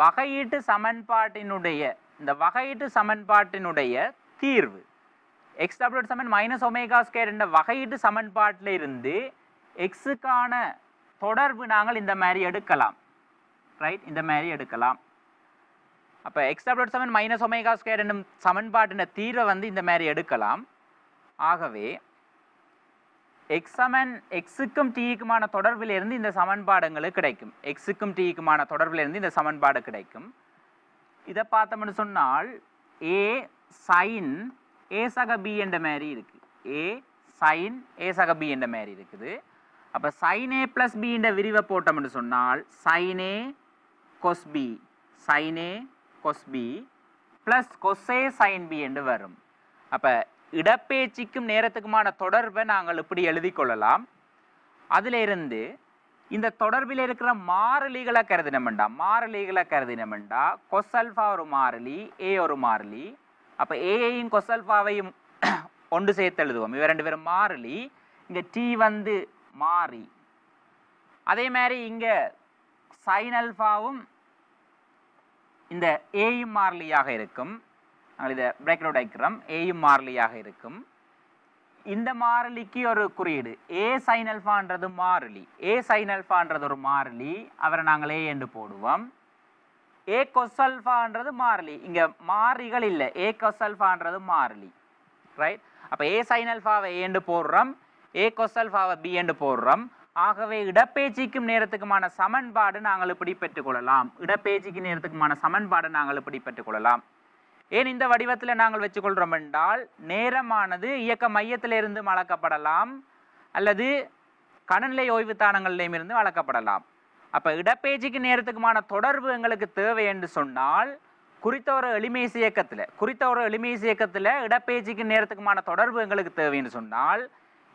வகையீட்டு சமன்பாட்டினுடைய இந்த வகையீட்டு சமன்பாட்டினுடைய தீர்வு எக்ஸ் டபுள் சமன் மைனஸ் ஒமேகா ஸ்கொயர் என்ற வகையீட்டு சமன்பாட்டில் இருந்து எக்ஸுக்கான தொடர்பு நாங்கள் இந்த மாதிரி எடுக்கலாம். ரைட் இந்த மாதிரி எடுக்கலாம். அப்போ எக்ஸ் டபுள் சமன் மைனஸ் ஒமேகா ஸ்கொயர் என்னும் சமன்பாட்டின தீர்வை வந்து இந்த மாதிரி எடுக்கலாம். ஆகவே எக்ஸ் சமன் எக்ஸுக்கும் டீக்குமான தொடர்பிலிருந்து இந்த சமன்பாடுங்களுக்கு கிடைக்கும். எக்ஸுக்கும் டீக்குமான தொடர்பிலிருந்து இந்த சமன்பாடு கிடைக்கும். இதை பார்த்தோம்னு சொன்னால் ஏ சைன் ஏ சக பி என்ற மாதிரி இருக்குது ஏ சைன் ஏ சக பி என்ற மாதிரி இருக்குது. அப்போ சைன் ஏ ப்ளஸ் பி என்ற விரிவை போட்டோம்னு சொன்னால் sine A cos b sine a cos b plus கொசே sine B என்று வரும். அப்போ இடப்பேச்சிக்கும் நேரத்துக்குமான தொடர்பை நாங்கள் இப்படி எழுதி கொள்ளலாம். அதிலிருந்து இந்த தொடர்பில் இருக்கிற மாறிலிகளை கருதினமெண்டா மாறிலிகளை கருதினமெண்டா கொசல்ஃபா ஒரு மாறிலி ஏ ஒரு மாறிலி அப்போ ஏஐயும் கொசல்ஃபாவையும் ஒன்று சேர்த்து எழுதுவோம். இவ ரெண்டு பேரும் மாறிலி. இங்கே டி வந்து மாறி. அதே மாதிரி இங்கே சைன் அல்ஃபாவும் இந்த ஏயும் மாறிலியாக இருக்கும். நாங்கள் இதை பிரேக் அவுட் ஆக்கிறோம் ஏயும் மாறிலியாக இருக்கும். இந்த மாறிலிக்கு ஒரு குறியீடு. ஏ சைன் அல்ஃபான்றது மாறிலி. ஏ சைன் அல்ஃபான்றது ஒரு மாறிலி. அவரை நாங்கள் ஏ என்று போடுவோம். ஏ கொசல்ஃபான்றது மாறிலி. இங்கே மாறிகள் இல்லை. ஏ கொசல்ஃபான்றது மாறிலி. ரைட் அப்போ ஏ சைனல்ஃபாவை ஏண்டு ஏ போடுறோம். ஏ கொசல்ஃபாவை பி என்று போடுறோம். ஆகவே இடப்பெயர்ச்சிக்கும் நேரத்துக்குமான சமன்பாடு நாங்கள் இப்படி பெற்றுக்கொள்ளலாம். இடப்பெயர்ச்சிக்கு நேரத்துக்குமான சமன்பாடு நாங்கள் இப்படி பெற்றுக்கொள்ளலாம். ஏன் இந்த வடிவத்தில் நாங்கள் வச்சுக்கொள்கிறோம் என்றால் நேரமானது இயக்க மையத்திலிருந்து அளக்கப்படலாம் அல்லது கடநிலை ஓய்வு தானங்களிலும் இருந்து வளர்க்கப்படலாம். அப்போ இடப்பெயர்ச்சிக்கு நேரத்துக்குமான தொடர்பு எங்களுக்கு தேவை என்று சொன்னால் குறித்த ஒரு எளிமைஸ் இயக்கத்தில் குறித்த ஒரு எளிமைஸ் இயக்கத்தில் இடப்பெயர்ச்சிக்கு நேரத்துக்குமான தொடர்பு எங்களுக்கு தேவைன்னு சொன்னால்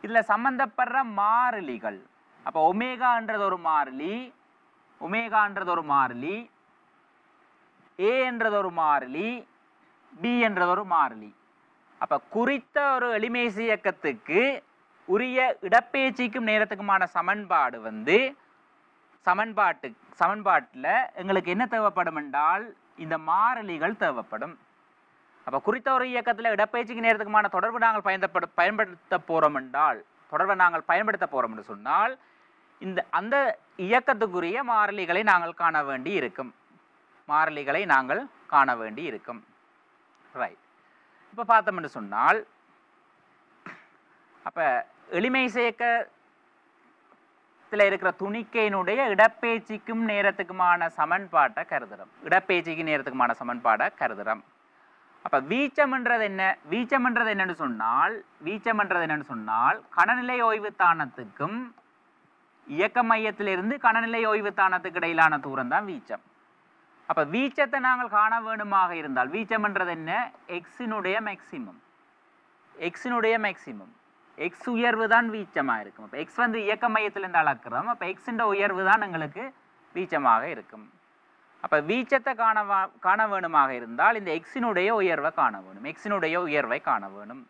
இதில் சம்பந்தப்படுற மாறிலிகள் அப்போ ஒமேகான்றது ஒரு மாறிலி ஒமேகான்றது ஒரு மாறிலி ஏ என்றது ஒரு மாறிலி பி என்றது ஒரு மாறிலி. அப்போ குறித்த ஒரு எளிமேசு இயக்கத்துக்கு உரிய இடப்பெயர்ச்சிக்கும் நேரத்துக்குமான சமன்பாடு வந்து சமன்பாட்டு சமன்பாட்டில் எங்களுக்கு என்ன தேவைப்படும் என்றால் இந்த மாறிலிகள் தேவைப்படும். அப்போ குறித்த ஒரு இயக்கத்தில் இடப்பயிற்சிக்கு நேரத்துக்குமான தொடர்பு நாங்கள் பயன்பட பயன்படுத்த போகிறோம் என்றால் தொடர்பை நாங்கள் பயன்படுத்த போகிறோம் என்று சொன்னால் இந்த அந்த இயக்கத்துக்குரிய மாறிலிகளை நாங்கள் காண வேண்டி இருக்கும். மாறிலிகளை நாங்கள் காண வேண்டி இருக்கும். ரைட் இப்போ பார்த்தோம் என்று சொன்னால் அப்போ எளிமை இடத்துல இருக்கிற துணிக்கையினுடைய இடப்பேச்சிக்கும் நேரத்துக்குமான சமன்பாட்டை கருதுறோம். இடப்பெயர்ச்சிக்கு நேரத்துக்குமான சமன்பாடை கருதுறோம். அப்ப வீச்சம்ன்றது என்ன? வீச்சம்ன்றது என்னன்னு சொன்னால் வீச்சம்ன்றது என்னன்னு சொன்னால் கடநிலை ஓய்வு தானத்துக்கும் இயக்க மையத்திலிருந்து கடநிலை ஓய்வு தானத்துக்கு இடையிலான தூரம் தான் வீச்சம். அப்ப வீச்சத்தை நாங்கள் காண வேணுமாக இருந்தால் வீச்சம்ன்றது என்ன? எக்ஸினுடைய மேக்சிமம் எக்ஸினுடைய மேக்சிமம் எக்ஸ் உயர்வு தான் வீச்சமாக இருக்கும். இப்போ எக்ஸ் வந்து இயக்க மையத்திலேருந்து அளக்கிறோம். அப்போ எக்ஸின்ற உயர்வு தான் எங்களுக்கு வீச்சமாக இருக்கும். அப்போ வீச்சத்தை காணவா காண வேணுமாக இருந்தால் இந்த எக்ஸினுடைய உயர்வை காண வேணும். எக்ஸினுடைய உயர்வை காண வேணும்.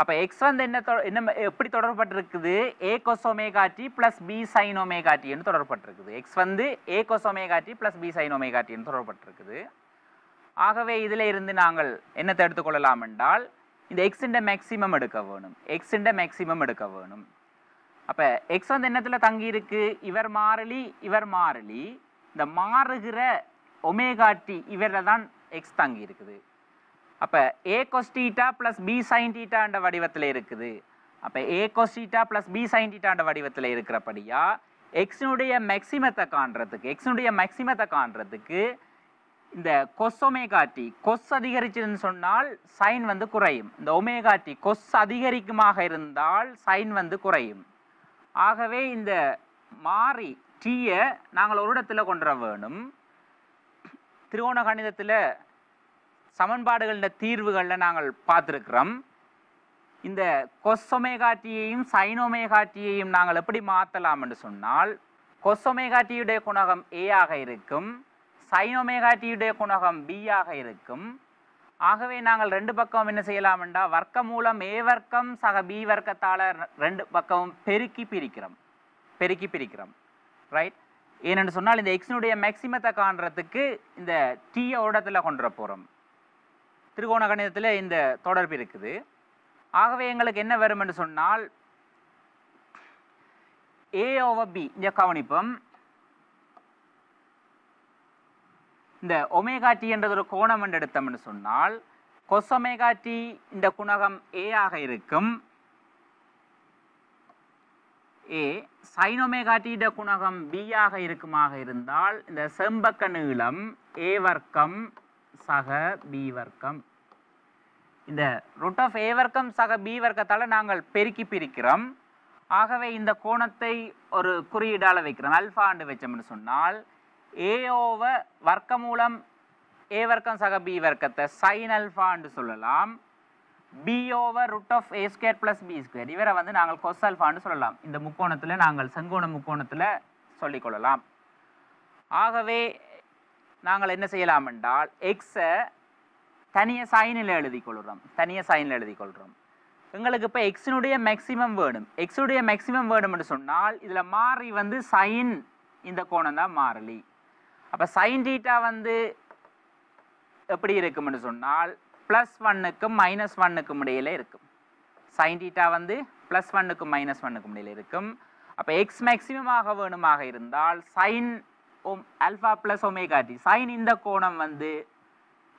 அப்போ எக்ஸ் வந்து என்ன என்ன எப்படி தொடர்பட்டிருக்குது? A cos omega t plus b sine ஒமேகாட்டின்னு தொடர்பட்டிருக்குது. எக்ஸ் வந்து a cos omega t plus b sine ஒமேகாட்டின்னு தொடர்பட்டிருக்குது. ஆகவே இதில் இருந்து நாங்கள் என்னத்தை எடுத்துக்கொள்ளலாம் என்றால் இந்த எக்ஸிண்ட மேக்ஸிமம் எடுக்க வேணும் எக்ஸிண்ட மேக்ஸிமம் எடுக்க வேணும் அப்போ எக்ஸ் வந்து என்னத்தில் தங்கியிருக்கு இவர் மாறலி இவர் மாறலி இந்த மாறுகிற ஒமேகாட்டி இவரில் தான் எக்ஸ் தங்கி இருக்குது அப்போ a cos theta plus b sine டீட்டான்ற வடிவத்தில் இருக்குது அப்போ a cos theta plus b sine டீட்டான்ற வடிவத்தில் இருக்கிறபடியா எக்ஸினுடைய மேக்ஸிமத்தை காண்றதுக்கு எக்ஸினுடைய மேக்ஸிமத்தை காண்றதுக்கு இந்த கொஸ் ஒமேகாட்டி கொஸ் அதிகரிச்சதுன்னு சொன்னால் சைன் வந்து குறையும். இந்த ஒமேகாட்டி கொஸ் அதிகரிக்குமாக இருந்தால் சைன் வந்து குறையும். ஆகவே இந்த மாறி டீயை நாங்கள் ஒரு இடத்துல கொண்டு வர வேணும். திருவோண கணிதத்தில் சமன்பாடுகளின் தீர்வுகளில் நாங்கள் பார்த்துருக்குறோம். இந்த கொஸ் ஒமேகாட்டியையும் சைன் ஒமேகாட்டியையும் நாங்கள் எப்படி மாற்றலாம் என்று சொன்னால் கொஸ் ஒமேகாட்டியுடைய குணகம் ஏ ஆக இருக்கும். சைன் ஒமேகாட்டியுடைய குணகம் பி ஆக இருக்கும். ஆகவே நாங்கள் ரெண்டு பக்கம் என்ன செய்யலாம் என்றால் வர்க்க மூலம் ஏ வர்க்கம் சக பி வர்க்கத்தால் ரெண்டு பக்கமும் பெருக்கி பிரிக்கிறோம். பெருக்கி பிரிக்கிறோம். ரைட் ஏனென்று சொன்னால் இந்த எக்ஸினுடைய மேக்சிமத்தை காண்றதுக்கு இந்த டீயை ஓடத்தில் கொண்டு வர போகிறோம் திருகோண கணிதத்தில் இந்த தொடர்பு இருக்குது. ஆகவே எங்களுக்கு என்ன வரும் என்று சொன்னால் ஏ ஓவர் பி இங்கே கவனிப்போம். இந்த ஒமேகா டி என்றது ஒரு கோணம் என்று எடுத்தோம்னு சொன்னால் கொஸ் ஒமேகா டி இந்த குணகம் ஏ ஆக இருக்கும். ஏ சைன் ஒமேகா டிட குணகம் பி ஆக இருக்குமாக இருந்தால் இந்த செம்பக்க நீளம் ஏ வர்க்கம் சக பி வர்க்கம். இந்த ரூட் ஆஃப் ஏ வர்க்கம் சக பி வர்க்கத்தால் நாங்கள் பெருக்கி பிரிக்கிறோம். ஆகவே இந்த கோணத்தை ஒரு குறியீடால வைக்கிறோம். அல்ஃபா ஆண்டு வச்சோம்னு சொன்னால் ஏஓவை வர்க்கமூலம் ஏ வர்க்கம் சக பி வர்க்கத்தை சைன் அல்ஃபான்னு சொல்லலாம். B over root of a square plus b square இவரை வந்து நாங்கள் கொஸ் அல்ஃபான்னு சொல்லலாம். இந்த முக்கோணத்தில் நாங்கள் செங்கோண முக்கோணத்தில் சொல்லிக்கொள்ளலாம் ஆகவே நாங்கள் என்ன செய்யலாம் என்றால் எக்ஸை தனிய சைனில் எழுதி கொள்கிறோம். தனிய சைனில் எழுதி கொள்கிறோம். எங்களுக்கு இப்போ எக்ஸினுடைய மேக்ஸிமம் வேணும். எக்ஸுடைய மேக்ஸிமம் வேணும்னு சொன்னால் இதில் மாறி வந்து சைன் இந்த கோணம் தான் மாறலி. அப்போ சைன் டீட்டா வந்து எப்படி இருக்கும்னு சொன்னால் ப்ளஸ் ஒன்னுக்கும் மைனஸ் ஒன்னுக்கும் இடையில இருக்கும். சைன் டீட்டா வந்து ப்ளஸ் ஒன்னுக்கும் மைனஸ் ஒன்னுக்கும் இடையில இருக்கும். அப்போ எக்ஸ் மேக்சிமமாக வேணுமாக இருந்தால் சைன் ஓம் alpha plus omega t sine இந்த கோணம் வந்து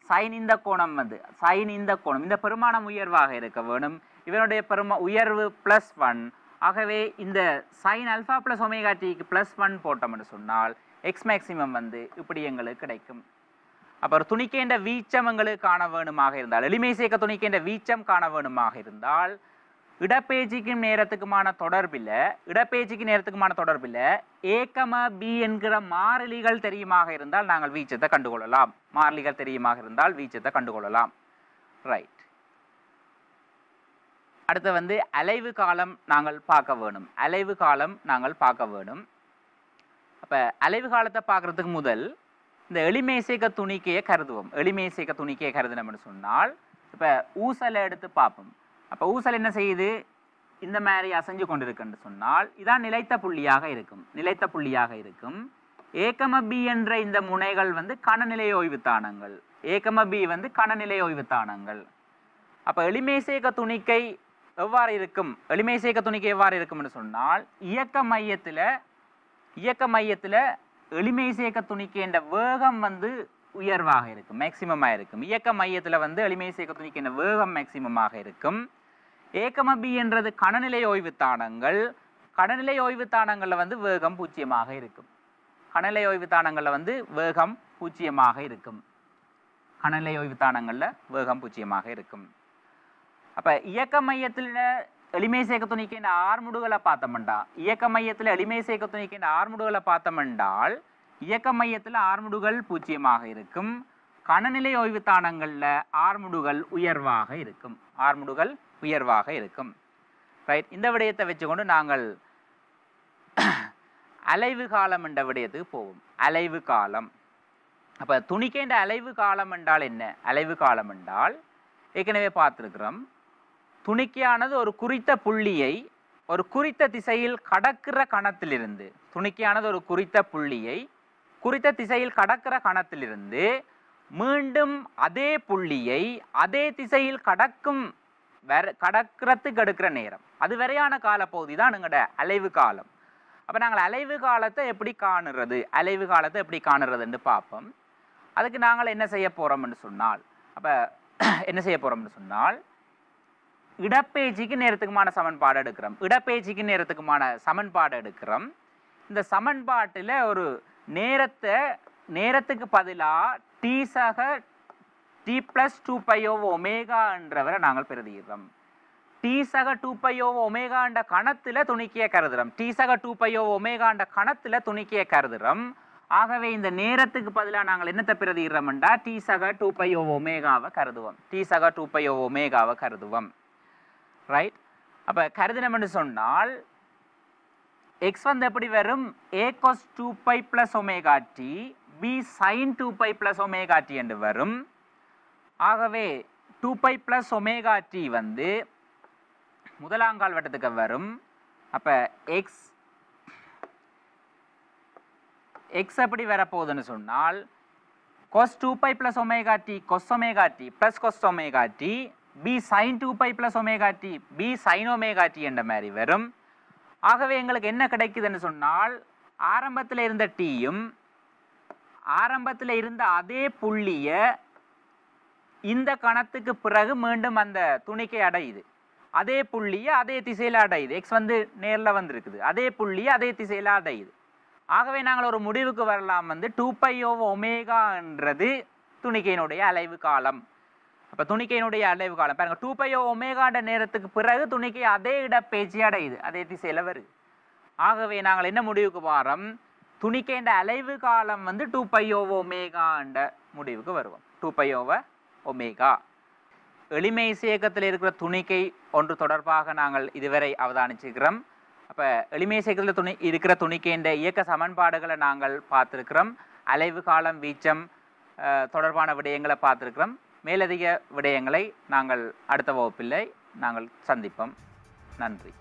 சைன் இந்த கோணம் வந்து சைன் இந்த கோணம் இந்த பெருமானம் உயர்வாக இருக்க வேணும். இவனுடைய பெருமா உயர்வு ப்ளஸ் ஒன் ஆகவே இந்த சைன் அல்ஃபா ப்ளஸ் ஒமேகா டிக்கு ப்ளஸ் ஒன் போட்டோம்னு சொன்னால் எக்ஸ் மேக்ஸிமம் வந்து இப்படி எங்களுக்கு கிடைக்கும். அப்புறம் துணிக்கேண்ட வீச்சம் எங்களுக்கு காண வேணுமாக இருந்தால் எளிமை சேர்க்க துணிக்கேண்ட வீச்சம் காண வேணுமாக இருந்தால் இடப்பேஜிக்கும் நேரத்துக்குமான தொடர்பில் இடப்பேஜிக்கு நேரத்துக்குமான தொடர்பில் ஏக்கம பி என்கிற மாறிலிகள் தெரியுமாக இருந்தால் நாங்கள் வீச்சத்தை கண்டுகொள்ளலாம். மாறிலிகள் தெரியுமாக இருந்தால் வீச்சத்தை கண்டுகொள்ளலாம். ரைட் அடுத்து வந்து அலைவு காலம் நாங்கள் பார்க்க வேணும். அலைவு காலம் நாங்கள் பார்க்க வேணும். அப்போ அலைவு காலத்தை பார்க்குறதுக்கு முதல் இந்த எளிமேசேக துணிக்கையை கருதுவோம். எளிமேசேக துணிக்கையை கருதுனோம்னு சொன்னால் இப்போ ஊசலை எடுத்து பார்ப்போம். அப்போ ஊசல் என்ன செய்யுது? இந்த மாதிரி அசைஞ்சு கொண்டிருக்குன்னு சொன்னால் இதான் நிலைத்த புள்ளியாக இருக்கும். நிலைத்த புள்ளியாக இருக்கும். ஏகம பி என்ற இந்த முனைகள் வந்து கணநிலை ஓய்வுத்தானங்கள் ஏகம பி வந்து கணநிலை ஓய்வுத்தானங்கள் அப்போ எளிமேசேக துணிக்கை எவ்வாறு இருக்கும்? எளிமேசேக துணிக்கை எவ்வாறு இருக்கும்னு சொன்னால் இயக்க மையத்தில் இயக்க மையத்தில் எளிமைசேக சேர்க்க துணிக்கின்ற வேகம் வந்து உயர்வாக இருக்கும் மேக்சிமமாக இருக்கும். இயக்க மையத்தில் வந்து எளிமைசேக சேர்க்க துணிக்கின்ற வேகம் மேக்சிமமாக இருக்கும். ஏகம பி என்றது தானங்கள். ஓய்வுத்தானங்கள் ஓய்வு ஓய்வுத்தானங்களில் வந்து வேகம் பூஜ்ஜியமாக இருக்கும். கணநிலை ஓய்வுத்தானங்களில் வந்து வேகம் பூஜ்ஜியமாக இருக்கும். கணநிலை ஓய்வுத்தானங்களில் வேகம் பூஜ்ஜியமாக இருக்கும். அப்போ இயக்க மையத்தில் எளிமை சேர்க்க ஆர்முடுகளை பார்த்தோம்டா இயக்க மையத்தில் எளிமை சேர்க்க துணிக்கின்ற ஆர்முடுகளை பார்த்தோம்னால் இயக்க மையத்தில் ஆர்முடுகள் பூஜ்ஜியமாக இருக்கும். கணநிலை ஓய்வுத்தானங்களில் ஆர்முடுகள் உயர்வாக இருக்கும். ஆர்முடுகள் உயர்வாக இருக்கும். ரைட் இந்த விடயத்தை வச்சுக்கொண்டு நாங்கள் அலைவு காலம் என்ற விடயத்துக்கு போவோம். அலைவு காலம். அப்போ துணிக்கின்ற அலைவு காலம் என்றால் என்ன? அலைவு காலம் என்றால் ஏற்கனவே பார்த்துருக்குறோம். துணிக்கையானது ஒரு குறித்த புள்ளியை ஒரு குறித்த திசையில் கடக்கிற கணத்திலிருந்து துணிக்கையானது ஒரு குறித்த புள்ளியை குறித்த திசையில் கடக்கிற கணத்திலிருந்து மீண்டும் அதே புள்ளியை அதே திசையில் கடக்கும் வர கடக்கிறதுக்கு எடுக்கிற நேரம். அது வரையான காலப்பகுதி தான் எங்களோட அலைவு காலம். அப்போ நாங்கள் அலைவு காலத்தை எப்படி காணுறது அலைவு காலத்தை எப்படி காணுறதுன்னு பார்ப்போம். அதுக்கு நாங்கள் என்ன செய்ய போகிறோம்னு சொன்னால் அப்போ என்ன செய்ய போகிறோம்னு சொன்னால் இடப்பெயர்ச்சிக்கு நேரத்துக்குமான சமன்பாடு எடுக்கிறோம். இடப்பெயர்ச்சிக்கு நேரத்துக்குமான சமன்பாடு எடுக்கிறோம். இந்த சமன்பாட்டில் ஒரு நேரத்தை நேரத்துக்கு பதிலாக டி சக டி ப்ளஸ் டூ பையோ ஒமேகான்றவரை நாங்கள் பிரதிகிறோம் டி சக டூ பையோ ஒமேகாண்ட கணத்தில் துணிக்கிய கருதுறோம். டி சக டூ பையோ ஒமேகாண்ட கணத்தில் துணிக்கிய கருதுறோம். ஆகவே இந்த நேரத்துக்கு பதிலாக நாங்கள் என்னத்தை பிரதிகிறோம்டா டி சக டூ பையோ ஒமேகாவை கருதுவோம். டி சக டூ பையோ ஒமேகாவை கருதுவோம். ரைட் அப்போ கருதினம்னு சொன்னால் எக்ஸ் வந்து எப்படி வரும்? A cos two pi plus omega t b sine two pi plus omega t என்று வரும். ஆகவே two pi plus omega t வந்து முதலாங்கால் வட்டத்துக்கு வரும். அப்போ எக்ஸ் எக்ஸ் எப்படி வரப்போகுதுன்னு சொன்னால் cos two pi plus omega t cos omega t plus cos omega t b sine two pi plus omega t b sine omega என்ற மாதிரி வரும். ஆகவே எங்களுக்கு என்ன கிடைக்குதுன்னு சொன்னால் ஆரம்பத்தில் இருந்த டீயும் ஆரம்பத்தில் இருந்த அதே புள்ளியை இந்த கணத்துக்கு பிறகு மீண்டும் அந்த துணிக்கை அடையுது. அதே புள்ளியை அதே திசையில் அடையுது. எக்ஸ் வந்து நேரில் வந்திருக்குது. அதே புள்ளியை அதே திசையில் அடையுது. ஆகவே நாங்கள் ஒரு முடிவுக்கு வரலாம் வந்து டூ பை ஓவ் ஒமேகான்றது துணிக்கையினுடைய அலைவு காலம். அப்போ துணிக்கையினுடைய அலைவு காலம். பாருங்க டூ பையோ ஒமேகாண்ட நேரத்துக்கு பிறகு துணிக்கை அதே இடப்பெயர்ச்சி அடையுது. அதே திசையில் வருது. ஆகவே நாங்கள் என்ன முடிவுக்கு வாரோம்? துணிக்கைன்ற அலைவு காலம் வந்து டூ பையோவோ ஒமேகான்ற முடிவுக்கு வருவோம். டூ பையோவ ஒமேகா எளிமை இயக்கத்தில் இருக்கிற துணிக்கை ஒன்று தொடர்பாக நாங்கள் இதுவரை அவதானிச்சிருக்கிறோம். அப்போ எளிமை இயக்கத்தில் துணி இருக்கிற துணிக்கைன்ற இயக்க சமன்பாடுகளை நாங்கள் பார்த்துருக்கிறோம். அலைவு காலம் வீச்சம் தொடர்பான விடயங்களை பார்த்துருக்கிறோம். மேலதிக விடயங்களை நாங்கள் அடுத்த வகுப்பில் நாங்கள் சந்திப்போம். நன்றி.